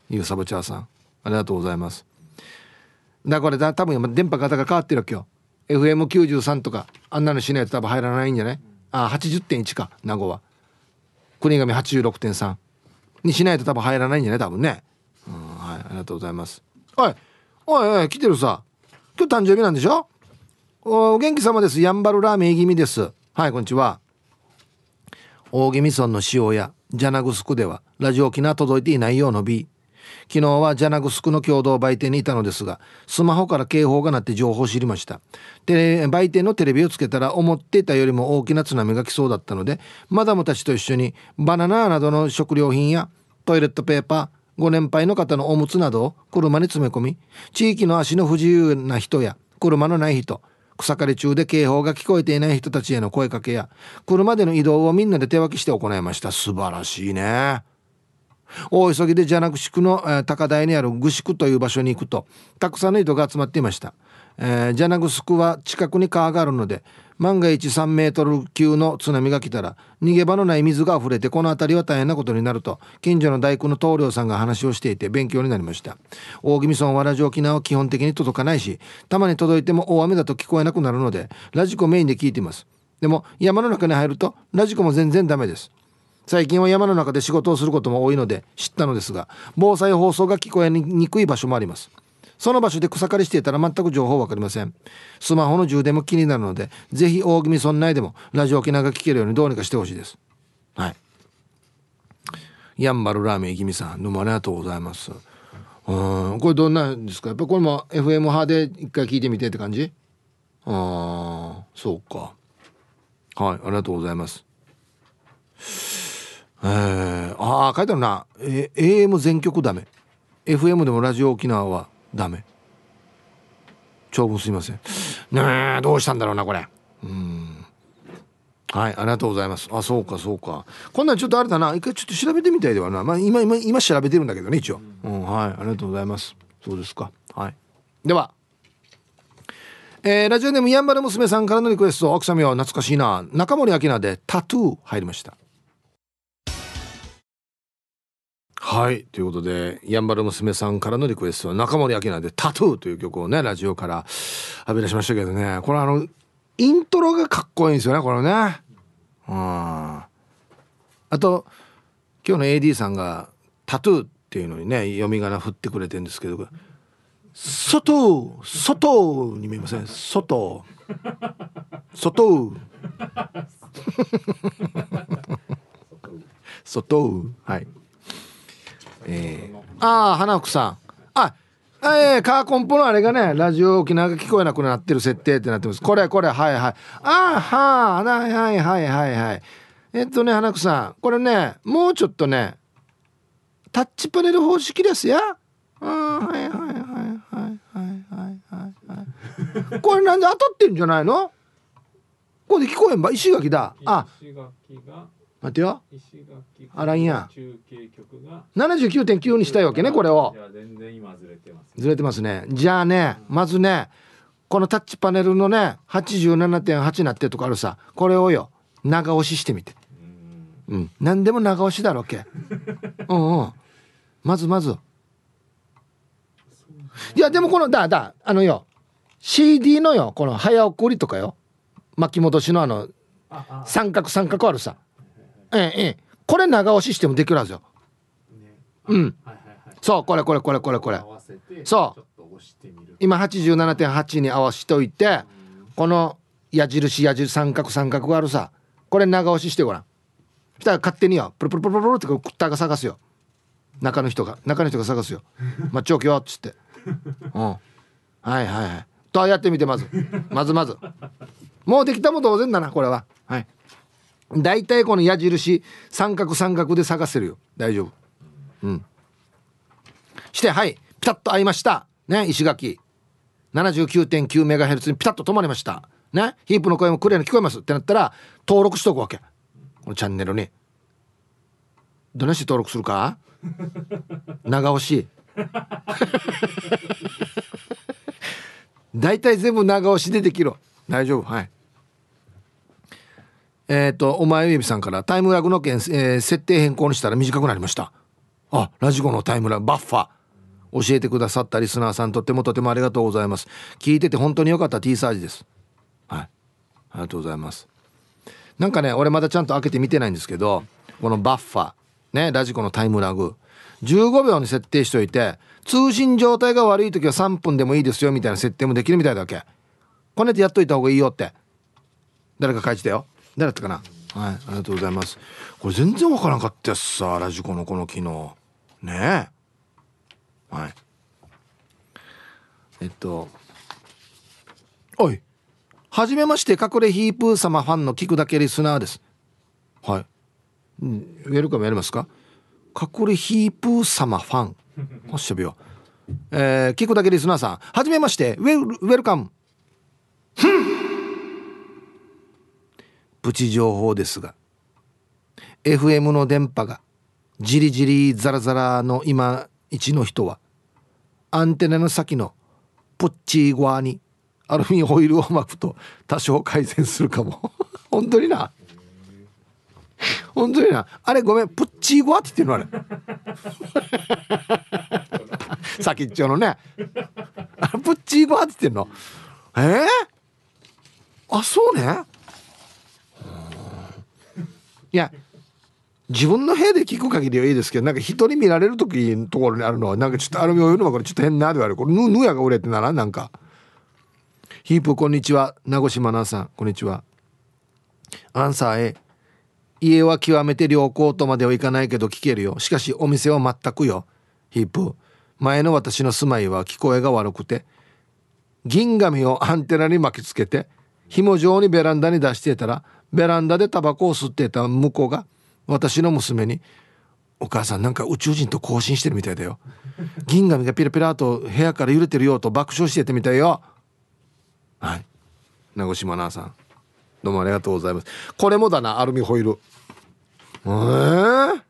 ユーサブチャーさん。ありがとうございます。だこれだ多分電波型が変わってるわけよ。FM93 とかあんなのしないと多分入らないんじゃない？あ80.1か名護は。国神86.3にしないと多分入らないんじゃない？多分ね。うんはいありがとうございます。おいおいおい来てるさ。今日誕生日なんでしょ？お元気様です。やんばるラーメンいぎみです。はいこんにちは。大宜味村の塩屋ジャナグスクではラジオ機能届いていないようの B 昨日はジャナグスクの共同売店にいたのですがスマホから警報が鳴って情報を知りました。で売店のテレビをつけたら思っていたよりも大きな津波が来そうだったのでマダムたちと一緒にバナナなどの食料品やトイレットペーパーご年配の方のおむつなどを車に詰め込み地域の足の不自由な人や車のない人草刈り中で警報が聞こえていない人たちへの声かけや車での移動をみんなで手分けして行いました。素晴らしいね。大急ぎでじゃなく宿の、高台にある具宿という場所に行くとたくさんの人が集まっていました、えー、ジャナグスクは近くに川があるので万が一3メートル級の津波が来たら逃げ場のない水が溢れてこの辺りは大変なことになると近所の大工の棟梁さんが話をしていて勉強になりました。大宜味村はラジオ沖縄は基本的に届かないしたまに届いても大雨だと聞こえなくなるのでラジコメインで聞いています。でも山の中に入るとラジコも全然ダメです。最近は山の中で仕事をすることも多いので知ったのですが防災放送が聞こえにくい場所もあります。その場所で草刈りしていたら全く情報分かりません。スマホの充電も気になるのでぜひ大宜味村内でもラジオ沖縄が聞けるようにどうにかしてほしいです。はい。やんばるラーメンいきみさんどうもありがとうございます。うんこれどんなんですか？やっぱこれも FM 派で一回聞いてみてって感じ？ああそうか。はいありがとうございます。えー、ああ書いてあるな、え AM 全曲ダメ。FM でもラジオ沖縄はダメ。長文すいません。ねえどうしたんだろうなこれ。うん。はいありがとうございます。あそうかそうか。こんなんちょっとあれだな一回ちょっと調べてみたいではな。まあ今今今調べてるんだけどね一応、うん、はいありがとうございます。そうですか。はい。では。えー、ラジオネームやんばる娘さんからのリクエスト。奥様は懐かしいな。中森明菜でタトゥー入りました。はい。ということでやんばる娘さんからのリクエストは中森明菜で「タトゥー」という曲をねラジオから浴び出しましたけどね。これあのイントロがかっこいいんですよねこれね。うん。あと今日の AD さんが「タトゥー」っていうのにね読み仮名振ってくれてるんですけど「外外」に見えません「外」「外」外はい。えー、ああ花福さん。あえー、カーコンポのあれがねラジオ沖縄が聞こえなくなってる設定ってなってます。これこれはいはい。ああはあはいはいはいはいはい。えっとね花子さん。これねもうちょっとねタッチパネル方式ですや。あはいはいはいはいはいはいはい。これなんで当たってんじゃないの？これで聞こえんば？石垣だ。あ。石垣が待てよ。あらんや中継局が79.9にしたいわけねこれを。全然今ずれてます、ね、ずれてますね。じゃあねまずねこのタッチパネルのね87.8なってとかあるさ。これをよ長押ししてみて。うん、何でも長押しだろけ。うんうん。まずまず。いやでもこのだだあのよ CD のよこの早送りとかよ。巻き戻しのあの三角三角あるさええええ。これ長押ししてもできるはずよ、うん、そうこれこれこれこれこれ。そう。今87.8に合わせておいてこの矢印矢印三角三角があるさ。これ長押ししてごらん。そしたら勝手によ。プルプルプルプルってクッターが探すよ。中の人が中の人が探すよ「まあ、長期よ」っつって「うん。はいはいはい」とやってみてまず。まずまず。もうできたも同然だなこれは。はい大体この矢印三角三角で探せるよ。大丈夫。うん。してはい。ピタッと合いました。ね石垣。79.9MHz にピタッと止まりました。ねヒープの声もクリアに聞こえます。ってなったら登録しとくわけ。このチャンネルに。どなし登録するか？長押し。大体全部長押しでできる。大丈夫。はい。えっ、ー、とお前ゆびさんからタイムラグの件、えー、設定変更にしたら短くなりました。あラジコのタイムラグバッファ教えてくださったリスナーさんとてもとてもありがとうございます。聞いてて本当に良かった T サージです。はい。ありがとうございます。なんかね俺まだちゃんと開けて見てないんですけどこのバッファねラジコのタイムラグ。15秒に設定しといて通信状態が悪い時は3分でもいいですよみたいな設定もできるみたいだっけ。こねてやっといた方がいいよって。誰か書いてたよ。誰だったかな？はいありがとうございます。これ全然わからんかったやつさラジコのこの機能。ねえ。はい。えっとおいはじめまして隠れヒープー様ファンの聞くだけリスナーです。はい、うん、ウェルカムやりますか？隠れヒープー様ファン。おっしゃべよ。えー、聞くだけリスナーさんはじめましてウェルウェルカム。プチ情報ですが FM の電波がじりじりザラザラの今一の人はアンテナの先のプッチー側にアルミホイルを巻くと多少改善するかも。本当にな。本当にな。あれごめんプッチーゴアって言ってるのあれ。先っちょのね。プッチーゴアって言ってるの？えー、あそうね。いや自分の部屋で聞く限りはいいですけどなんか人に見られる時のところにあるのはなんかちょっとアルミを言うのはこれちょっと変なで言われる。これぬぬやが売れてならなんか。ヒープこんにちは。名越真奈さんこんにちは。アンサー A 家は極めて良好とまではいかないけど聞けるよ。しかしお店は全くよ。ヒープ前の私の住まいは聞こえが悪くて。銀紙をアンテナに巻きつけて紐状にベランダに出してたらベランダでタバコを吸っていた向こうが私の娘に「お母さんなんか宇宙人と交信してるみたいだよ。銀紙がピラピラと部屋から揺れてるよ」と爆笑しててみたいよ。はい。名越真奈さん。どうもありがとうございます。これもだなアルミホイル。えー、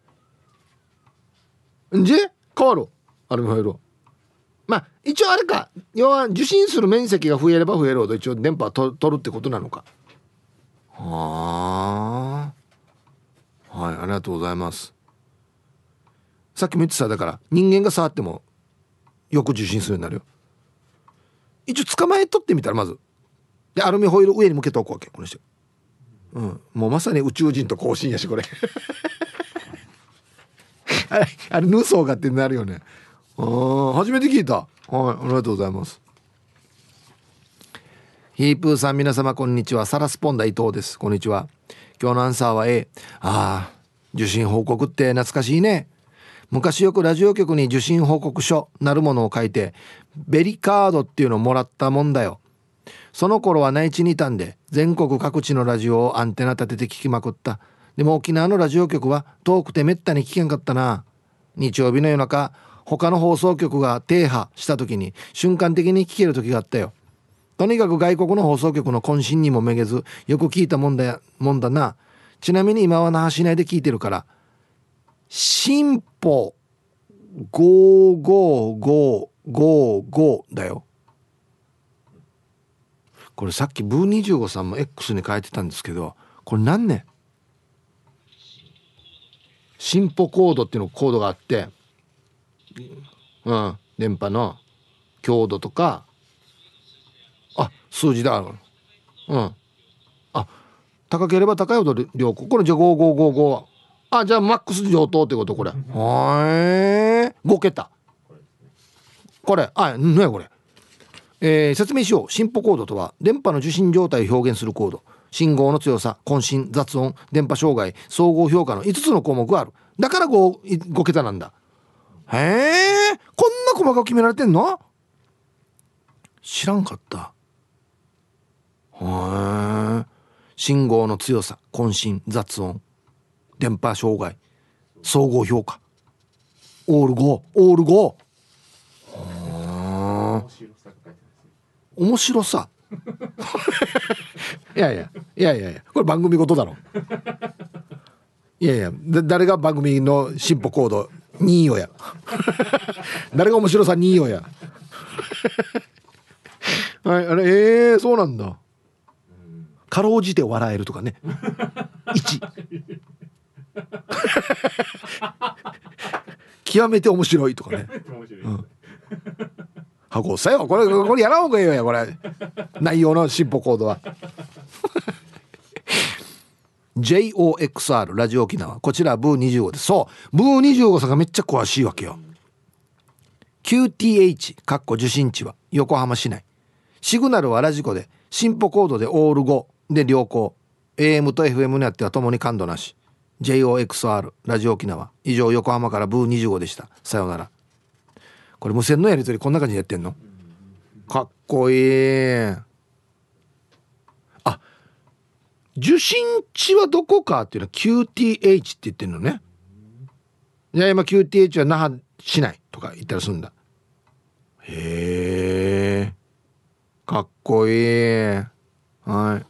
んじ？変わる？アルミホイルまあ一応あれか。要は受信する面積が増えれば増えるほど一応電波を取るってことなのか。はあ。はいありがとうございます。さっきも言ってただから人間が触ってもよく受信するようになるよ。一応捕まえとってみたらまず。でアルミホイル上に向けておくわけこの人。うん。もうまさに宇宙人と交信やしこ れ。あれあれヌソーがってなるよね。ああ初めて聞いた。はいありがとうございます。ヒープーさん皆様こんにちは。サラスポンダ伊藤です。こんにちは。今日のアンサーは A ああ受信報告って懐かしいね。昔よくラジオ局に受信報告書なるものを書いてベリカードっていうのをもらったもんだよ。その頃は内地にいたんで全国各地のラジオをアンテナ立てて聞きまくった。でも沖縄のラジオ局は遠くてめったに聞けんかったな。日曜日の夜中他の放送局が停波した時に瞬間的に聞ける時があったよ。とにかく外国の放送局の渾身にもめげずよく聞いたもんだもんだな。ちなみに今は那覇市内で聞いてるから。進歩55555だよ。これさっきブー25さんも X に書いてたんですけどこれ何年進歩コードっていうのコードがあって。うん。電波の。強度とか。あ数字だ。うん。あ高ければ高いほど良好。これじゃあ5555あじゃあマックス上等ってことこれ。はい。5桁これ。あ何やこれ。えー、説明しよう。進歩コードとは電波の受信状態を表現するコード。信号の強さ渾身雑音電波障害総合評価の5つの項目がある。だから 5, 5桁なんだ。へえこんな細かく決められてんの？知らんかったへえ信号の強さ渾身雑音電波障害総合評価。オール5オール5面白さ。いやいやいやいやいやこれ番組ごとだろ。いやいや誰が番組の進歩コード2位よや。誰が面白さ2位よや。はいあれえー、そうなんだ。かろうじて笑えるとかね。1極めて面白いとかね、うん、箱さよこれこれやらんほうがいいよやこれ。内容の進歩コードは JOXR ラジオ沖縄。こちらブー25です。そう。ブー25さんがめっちゃ詳しいわけよ。QTH かっこ受信地は横浜市内。シグナルはラジコで進歩コードでオール5で良好。AM と FM にあってはともに感度なし。JOXR ラジオ沖縄。以上横浜からブー25でした。さようなら。これ無線のやり取りこんな感じでやってんの？かっこいい。あ受信地はどこかっていうのは QTH って言ってんのね。いや今 QTH は那覇市内とか言ったりすんだ。へえかっこいい。はい。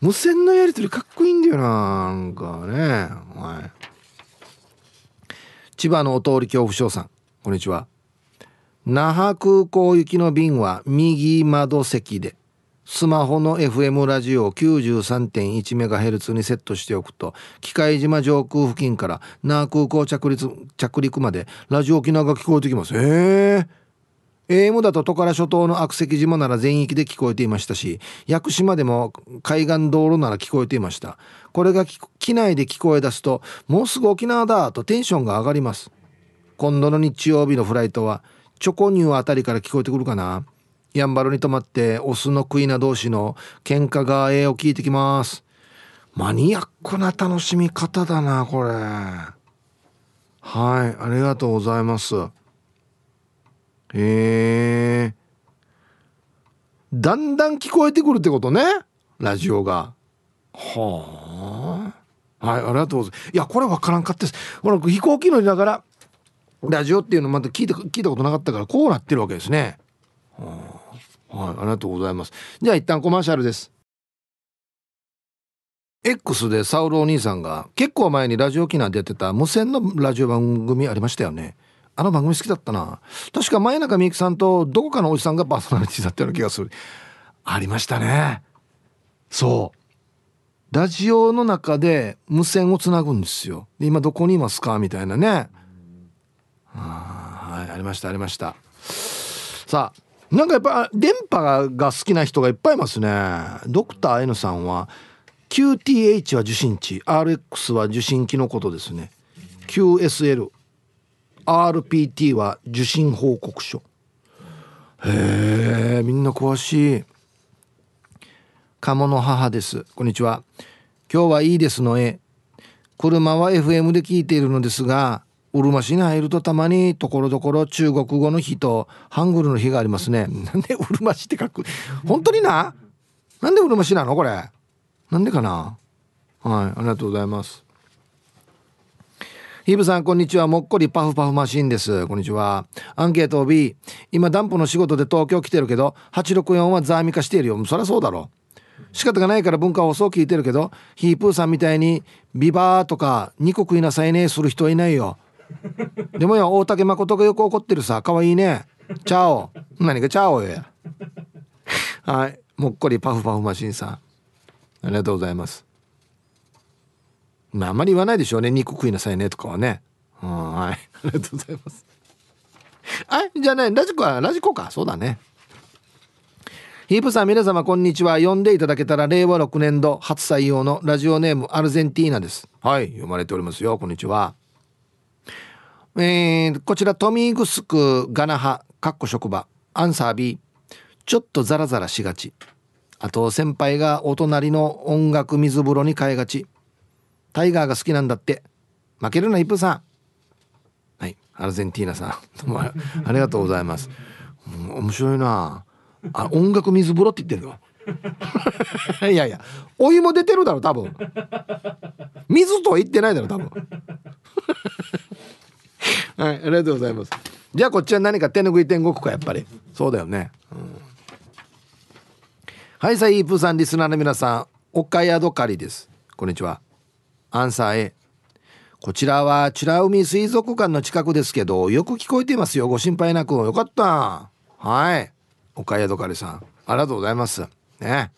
無線のやり取りかっこいいんだよななんかね。はい。千葉のお通り恐怖症さんこんにちは。那覇空港行きの便は右窓席でスマホの FM ラジオを 93.1MHz にセットしておくと機械島上空付近から那覇空港着陸までラジオ沖縄が聞こえてきます。へえ AM だとトカラ諸島の悪石島なら全域で聞こえていましたし屋久島でも海岸道路なら聞こえていました。これが機内で聞こえ出すともうすぐ沖縄だとテンションが上がります。今度の日曜日のフライトはチョコニューあたりから聞こえてくるかな？やんばるに泊まってオスのクイナ同士の喧嘩がえを聞いてきます。マニアックな楽しみ方だなこれ。はいありがとうございます。へえだんだん聞こえてくるってことねラジオがはあはいありがとうございますいやこれ分からんかったですこの飛行機乗りながらラジオっていうのまだ聞いた聞いたことなかったからこうなってるわけですね。はあ、はい、ありがとうございます。じゃあ一旦コマーシャルです。X でサウルお兄さんが結構前にラジオ機内でやってた無線のラジオ番組ありましたよね。あの番組好きだったな。確か前中みゆきさんとどこかのおじさんがパーソナリティだったような気がする。ありましたね。そう。ラジオの中で無線をつなぐんですよ。で今どこにいますかみたいなね。はいありましたありましたさあなんかやっぱ電波が好きな人がいっぱいいますねドクター N さんは QTH は受信地 RX は受信機のことですね QSL RPT は受信報告書。へえみんな詳しい。鴨の母です。こんにちは。今日はいいですのえ。車は FM で聞いているのですがうるま市に入るとたまにところどころ中国語の日とハングルの日がありますね。なんでうるま市って書く？本当にな？なんでうるま市なのこれ？なんでかな？はいありがとうございます。ヒブさんこんにちは。もっこりパフパフマシンです。こんにちは。アンケート B 今ダンプの仕事で東京来てるけど864はザーミ化しているよ。そりゃそうだろ。仕方がないから文化放送聞いてるけどヒープーさんみたいにビバーとか肉食いなさいねする人はいないよ。でもよ大竹誠がよく怒ってるさ。かわいいね。チャオ。何がチャオよ。やはい。もっこりパフパフマシンさん。ありがとうございます。まああんまり言わないでしょうね。肉食いなさいねとかはね。はい。ありがとうございます。あじゃあねラジコはラジコか。そうだね。ヒープさん皆様こんにちは。呼んでいただけたら令和6年度初採用のラジオネームアルゼンティーナです。はい読まれておりますよ。こんにちは。えー、こちらトミーグスクガナハかっこ職場。アンサー B ちょっとザラザラしがち。あと先輩がお隣の音楽水風呂に変えがちタイガーが好きなんだって。負けるなイプさん。はい。アルゼンティーナさん。どうもありがとうございます、うん、面白いな。あ音楽水風呂って言ってんの？いやいや。お湯も出てるだろ多分。水とは言ってないだろ多分。はいありがとうございます。じゃあこっちは何か手ぬぐい天国かやっぱり。そうだよね、うん、はいさあイープーさんリスナーの皆さん。おかやどかりです。こんにちは。アンサー A こちらは美ら海水族館の近くですけどよく聞こえていますよ。ご心配なく。よかった。はい。岡宿かりさん。ありがとうございます。ね。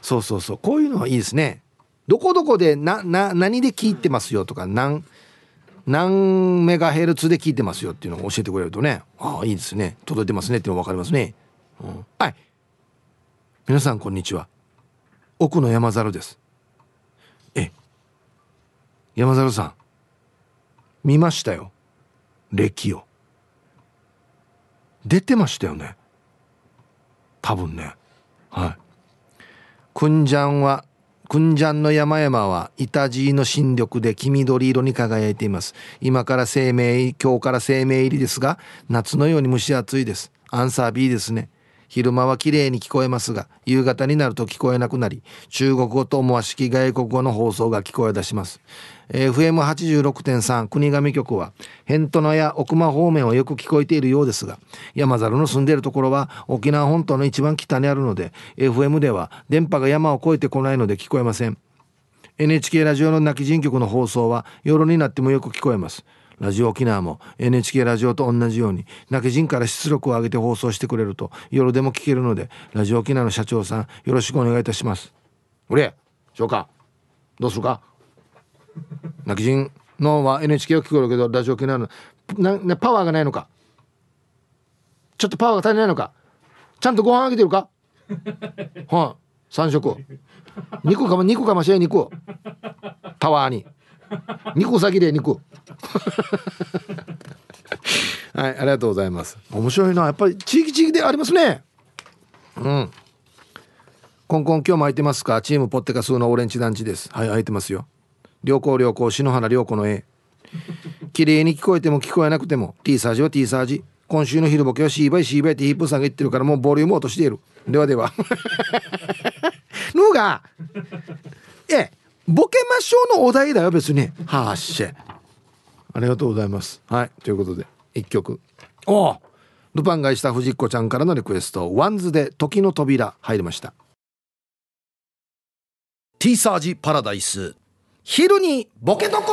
そうそうそう。こういうのはいいですね。どこどこでなな何で聞いてますよ？とか何何メガヘルツで聞いてますよっていうのを教えてくれるとね。ああいいですね。届いてますね。っていうの分かりますね、うん、はい。皆さんこんにちは。奥の山猿です。山猿さん見ましたよ。歴を。出てましたよね。多分ね。はい。くんじゃんはくんじゃんの山々は板地の新緑で黄緑色に輝いています。今から生命今日から生命入りですが夏のように蒸し暑いです。アンサー B ですね。昼間は綺麗に聞こえますが夕方になると聞こえなくなり中国語と思わしき外国語の放送が聞こえ出します。FM86.3 国神局は辺土のや奥間方面はよく聞こえているようですが山猿の住んでいるところは沖縄本島の一番北にあるので FM では電波が山を越えてこないので聞こえません。NHK ラジオの泣き人局の放送は夜になってもよく聞こえます。ラジオ沖縄も NHK ラジオと同じように泣き人から出力を上げて放送してくれると夜でも聞けるのでラジオ沖縄の社長さんよろしくお願いいたします。俺しようかどうするか？泣き人のは NHK を聞こえるけどラジオ沖縄のなパワーがないのか？ちょっとパワーが足りないのか？ちゃんとご飯あげてるか？はい、3食肉かま肉かましや肉タワーに。肉先で肉はいありがとうございます。面白いなやっぱり地域地域でありますね。うん。コンコン今日も空いてますか？チームポッテカスのオレンジ団地です。はい空いてますよ。良好良好。篠原涼子の絵。綺麗に聞こえても聞こえなくても。T サージは T サージ。今週の昼ボケはシーバイシーバイってヒップさんが言ってるからもうボリューム落としている。ではでは。のがえ。ボケましょうのお題だよ別に。はっしゃありがとうございます。はい。ということで1曲。おおルパンがした不二子ちゃんからのリクエスト。 WANDS で時の扉入りました。ティーサージパラダイス。昼にボケとこ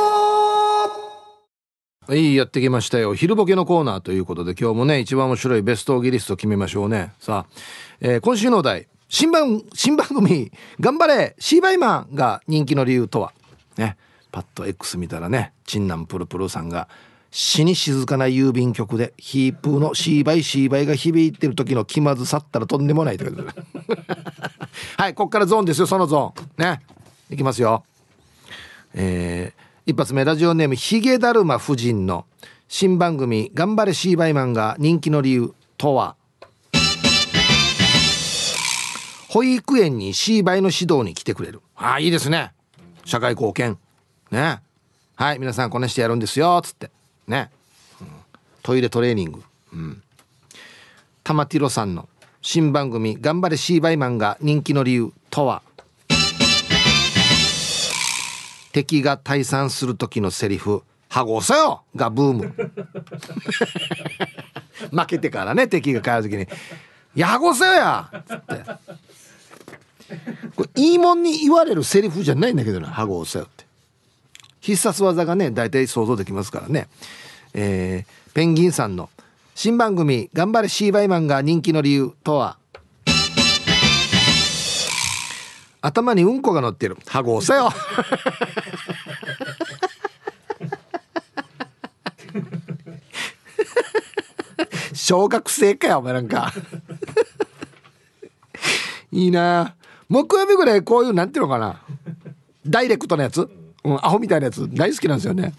はいやってきましたよ。昼ボケのコーナーということで今日もね一番面白いベストギリスト決めましょうね。さあ、えー、今週のお題新番新番組「頑張れシーバイマン」が人気の理由とは。ね。パッと X 見たらねチンナンプルプルさんが死に静かな郵便局でヒープーのシーバイシーバイが響いてる時の気まずさったらとんでもないといことではいこっからゾーンですよそのゾーン。ね。いきますよ。えー、一発目ラジオネームヒゲだるま夫人の新番組「頑張れシーバイマン」が人気の理由とは。保育園にシーバイの指導に来てくれる。ああいいですね。社会貢献。ね。はい皆さんこんなしてやるんですよつって。ね、トイレトレーニング。うん。玉ティロさんの新番組「頑張れシーバイマン」が人気の理由とは？敵が退散する時のセリフ「ハゴさよ!」がブーム。負けてからね敵が帰る時に「やハゴせよや!」っつって。これいいもんに言われるセリフじゃないんだけどな「ハゴせよ」って。必殺技がね大体想像できますからね。えー、ペンギンさんの新番組「頑張れシーバイマン」が人気の理由とは？頭にうんこが乗ってる。ハゴせよ。小学生かよお前なんか。いいな木曜日ぐらいこういうなんていうのかな。ダイレクトなやつ、うん、アホみたいなやつ。大好きなんですよね。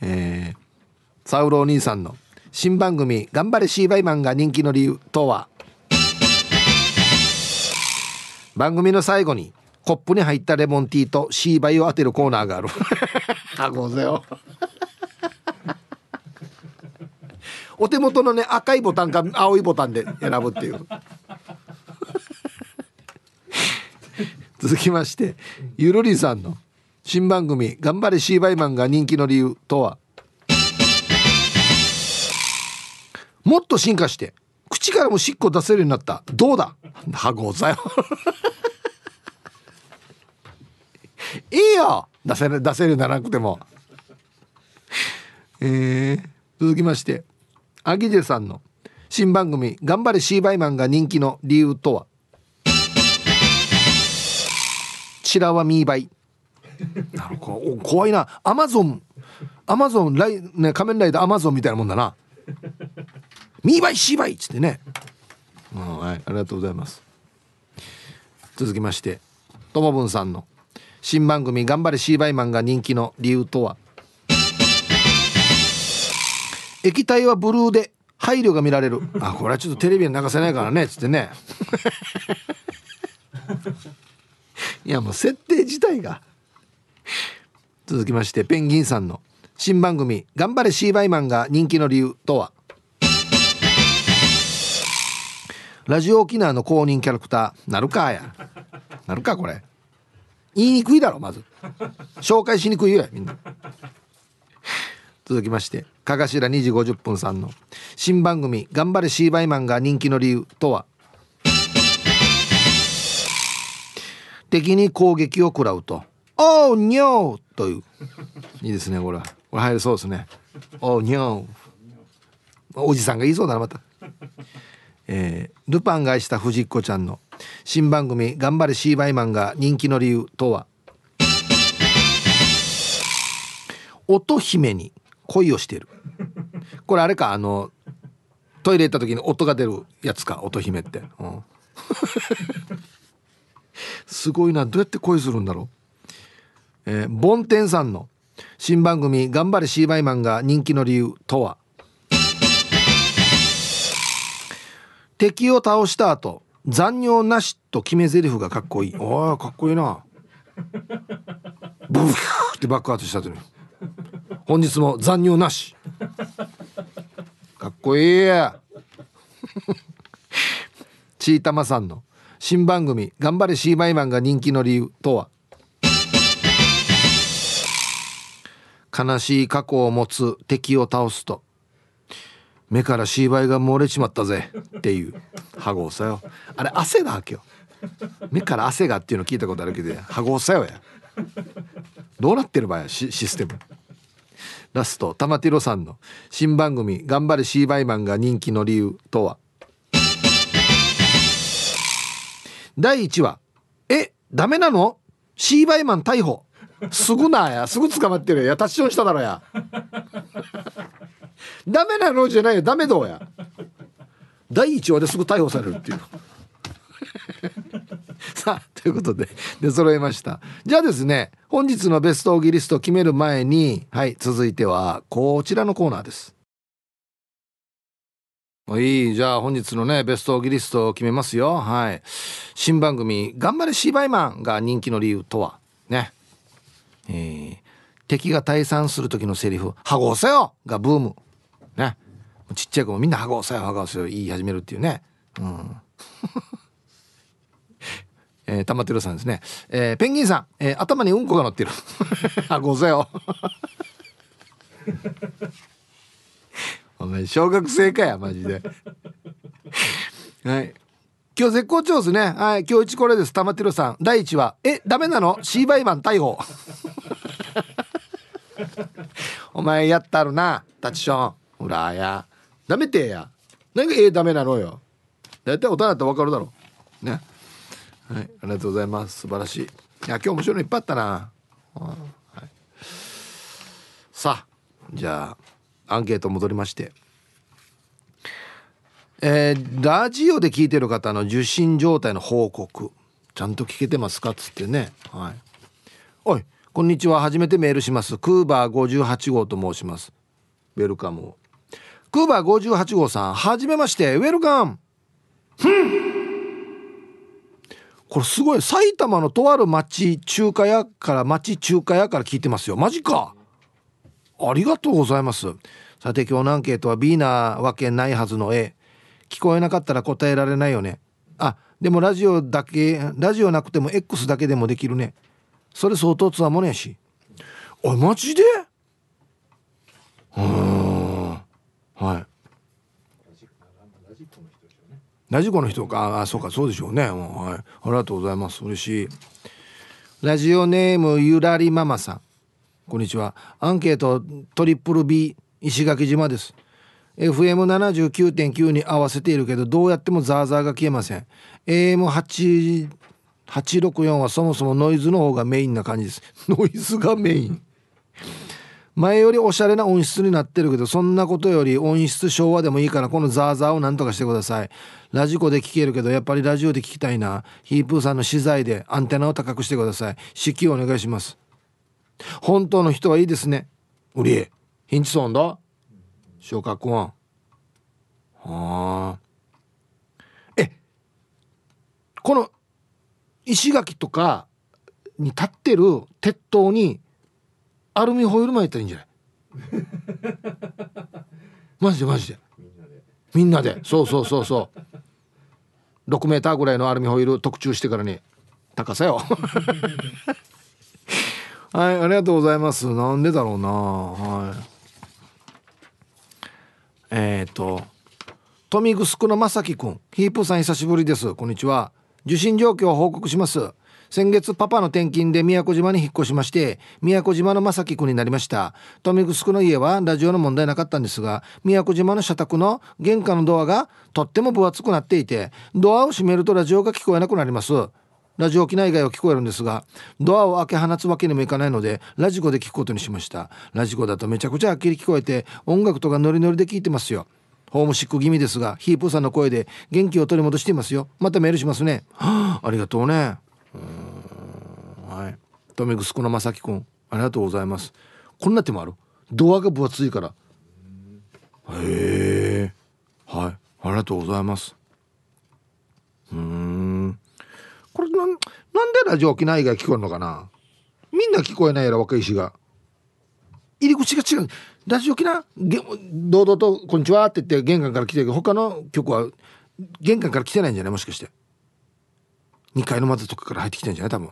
えー、サウロお兄さんの新番組「頑張れシーバイマン」が人気の理由とは？番組の最後にコップに入ったレモンティーとシーバイを当てるコーナーがある。あごぜよ。お手元のね赤いボタンか青いボタンで選ぶっていう続きましてゆるりさんの新番組「頑張れシーバイマン」が人気の理由とは？もっと進化して口からもしっこ出せるようになった。どうだ？はござよ いいよ！出せる出せるならなくても。えー、続きましてアギジェさんの新番組「頑張れシーバイマン」が人気の理由とは？チラはミーバイ。なるほど。怖いな。アマゾンアマゾンライ、ね、仮面ライダーアマゾンみたいなもんだな。ミーバイシーバイっつってね、うん、はい。ありがとうございます。続きましてともぶんさんの。新番組「頑張れシーバイマン」が人気の理由とは？液体はブルーで配慮が見られる。あこれはちょっとテレビに流せないからね。っつってね。いやもう設定自体が。続きましてペンギンさんの。新番組「頑張れシーバイマン」が人気の理由とは？ラジオ沖縄の公認キャラクターなるかや。なるかこれ。言いにくいだろまず。紹介しにくいよみんな。続きましてかがしら2時50分さんの。新番組「頑張れシーバイマン」が人気の理由とは？敵に攻撃を食らうと「おーにょー」という。いいですねこれ。はこれ入るそうですね「おーにょー」おじさんが言いそうだなまた。えー、ルパンが愛した藤子ちゃんの新番組「頑張れシーバイマン」が人気の理由とは？乙姫に恋をしている。これあれかあのトイレ行った時に音が出るやつか乙姫って、うん、すごいな。どうやって恋するんだろう？えー、ボンテンさんの新番組「頑張れシーバイマン」が人気の理由とは？敵を倒した後残尿なしと決め台詞がかっこいい。おいかっこいいな。ブフってバックアウトした後に。本日も残尿なし。かっこいい。ちーたまさんの新番組「頑張れシーマイマン」が人気の理由とは？悲しい過去を持つ敵を倒すと。目からシーバイが漏れちまったぜっていう。ハゴさよ。あれ汗だわけよ目から汗がっていうの聞いたことあるけどハゴさよや。どうなってる場合シシステム。ラスト玉ティロさんの新番組「頑張れシーバイマン」が人気の理由とは？第1話「えダメなの？シーバイマン逮捕」すぐなや。すぐ捕まってるや。タッチションしただろや。ダメなのじゃないよ。ダメどうや。第1話ですぐ逮捕されるっていう。さあということで出揃えました。じゃあですね本日のベストオギリストを決める前にはい続いてはこちらのコーナーです。いいじゃあ本日のねベストギリストを決めますよ。はい。新番組「頑張れ芝居マン」が人気の理由とは？ね。えー、敵が退散する時のセリフ「はごせよ!」がブーム。ね。ちっちゃい子もみんな「はごせよはごせよ」言い始めるっていうね。うん。えー、玉てるさんですね、えー、ペンギンさん、えー、頭にうんこが乗ってる。あごぜよ。お前小学生かや マジで。はい。今日絶好調ですね。はい。今日一これです玉てるさん。第一話えダメなの？シーバイマン逮捕。お前やったるなタチション。ほらや。ダメてや。何がえダメなのよ。大体大人だったら分かるだろ。うね。はい、ありがとうございます。素晴らしい。いや今日面白いのいっぱいあったな、はい、さあじゃあアンケート戻りまして。えー、ラジオで聞いてる方の受信状態の報告。ちゃんと聞けてますかっつってね。はい。おいこんにちは。初めてメールします。クーバー58号と申します。ウェルカムクーバー58号さんはじめまして。ウェルカムこれすごい。埼玉のとある町中華屋から町中華屋から聞いてますよ。マジか。ありがとうございます。さて今日のアンケートは B なわけないはずの A 聞こえなかったら答えられないよね。あでもラジオだけラジオなくても X だけでもできるね。それ相当つわもねやし。あマジで？うんはい。ラジコの人か。あそうかそうでしょうね、はい、ありがとうございます。嬉しい。ラジオネームゆらりママさん。こんにちは。アンケートトリプル B 石垣島です。FM79.9 に合わせているけどどうやってもザーザーが消えません。AM864 はそもそもノイズの方がメインな感じです。ノイズがメイン。前よりおしゃれな音質になってるけどそんなことより音質昭和でもいいからこのザーザーをなんとかしてください。ラジコで聞けるけどやっぱりラジオで聞きたいな。ヒープーさんの資材でアンテナを高くしてください。指揮お願いします。本当の人はいいですね。うりヒンチソンだ？小学校はあ。えこの石垣とかに立ってる鉄塔にアルミホイル巻いたらいいんじゃない？マジでマジで。みんなで。そうそうそうそう。6メーターぐらいのアルミホイル特注してからに高さよ。はいありがとうございます。なんでだろうな。はい。えっ、ー、と富城の正樹くんヒープさん久しぶりです。こんにちは。受信状況を報告します。先月パパの転勤で宮古島に引っ越しまして宮古島の正樹君になりました。富城の家はラジオの問題なかったんですが宮古島の社宅の玄関のドアがとっても分厚くなっていてドアを閉めるとラジオが聞こえなくなります。ラジオ機内外は聞こえるんですがドアを開け放つわけにもいかないのでラジコで聞くことにしました。ラジコだとめちゃくちゃはっきり聞こえて音楽とかノリノリで聞いてますよ。ホームシック気味ですがヒープさんの声で元気を取り戻していますよ。またメールしますね、はあ、ありがとうね。はい。富城の正樹くんありがとうございます。こんな手もある。ドアが分厚いから。へえはい。ありがとうございます。うん。これなんなんでラジオ沖縄以外聞こえるのかな？みんな聞こえないやろ若い石が。入り口が違う。ラジオ沖縄堂々と「こんにちは」って言って玄関から来てるけど他の曲は玄関から来てないんじゃない？もしかして。2階の窓とかから入ってきてんじゃない？多分。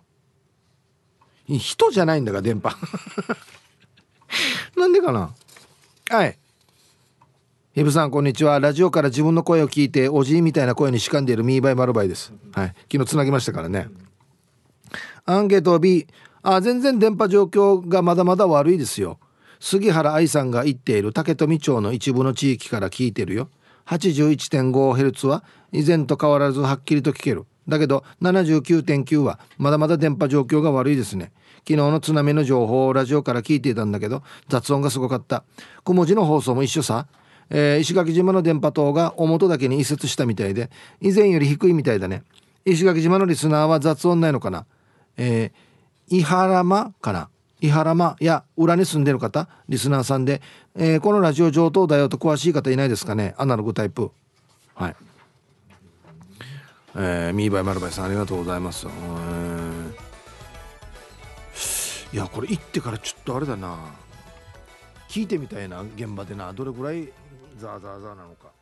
人じゃないんだか電波。なんでかな？はい。イブさんこんにちは。ラジオから自分の声を聞いておじいみたいな声にしかんでいるミーバイマルバイです。はい。昨日つなぎましたからね。アンケート B あ全然電波状況がまだまだ悪いですよ。杉原愛さんが言っている竹富町の一部の地域から聞いてるよ。81.5Hz は以前と変わらずはっきりと聞ける。だけど79.9はまだまだ電波状況が悪いですね。昨日の津波の情報をラジオから聞いていたんだけど雑音がすごかった。小文字の放送も一緒さ。えー、石垣島の電波塔が表だけに移設したみたいで以前より低いみたいだね。石垣島のリスナーは雑音ないのかな？えー、伊原間かな？伊原間や裏に住んでる方？リスナーさんで、えー、このラジオ上等だよと詳しい方いないですかね？アナログタイプ。はい。えー、ミーバイマルバイさんありがとうございます。いやこれ行ってからちょっとあれだな。聞いてみたいな現場でな。どれぐらいザーザーザーなのか、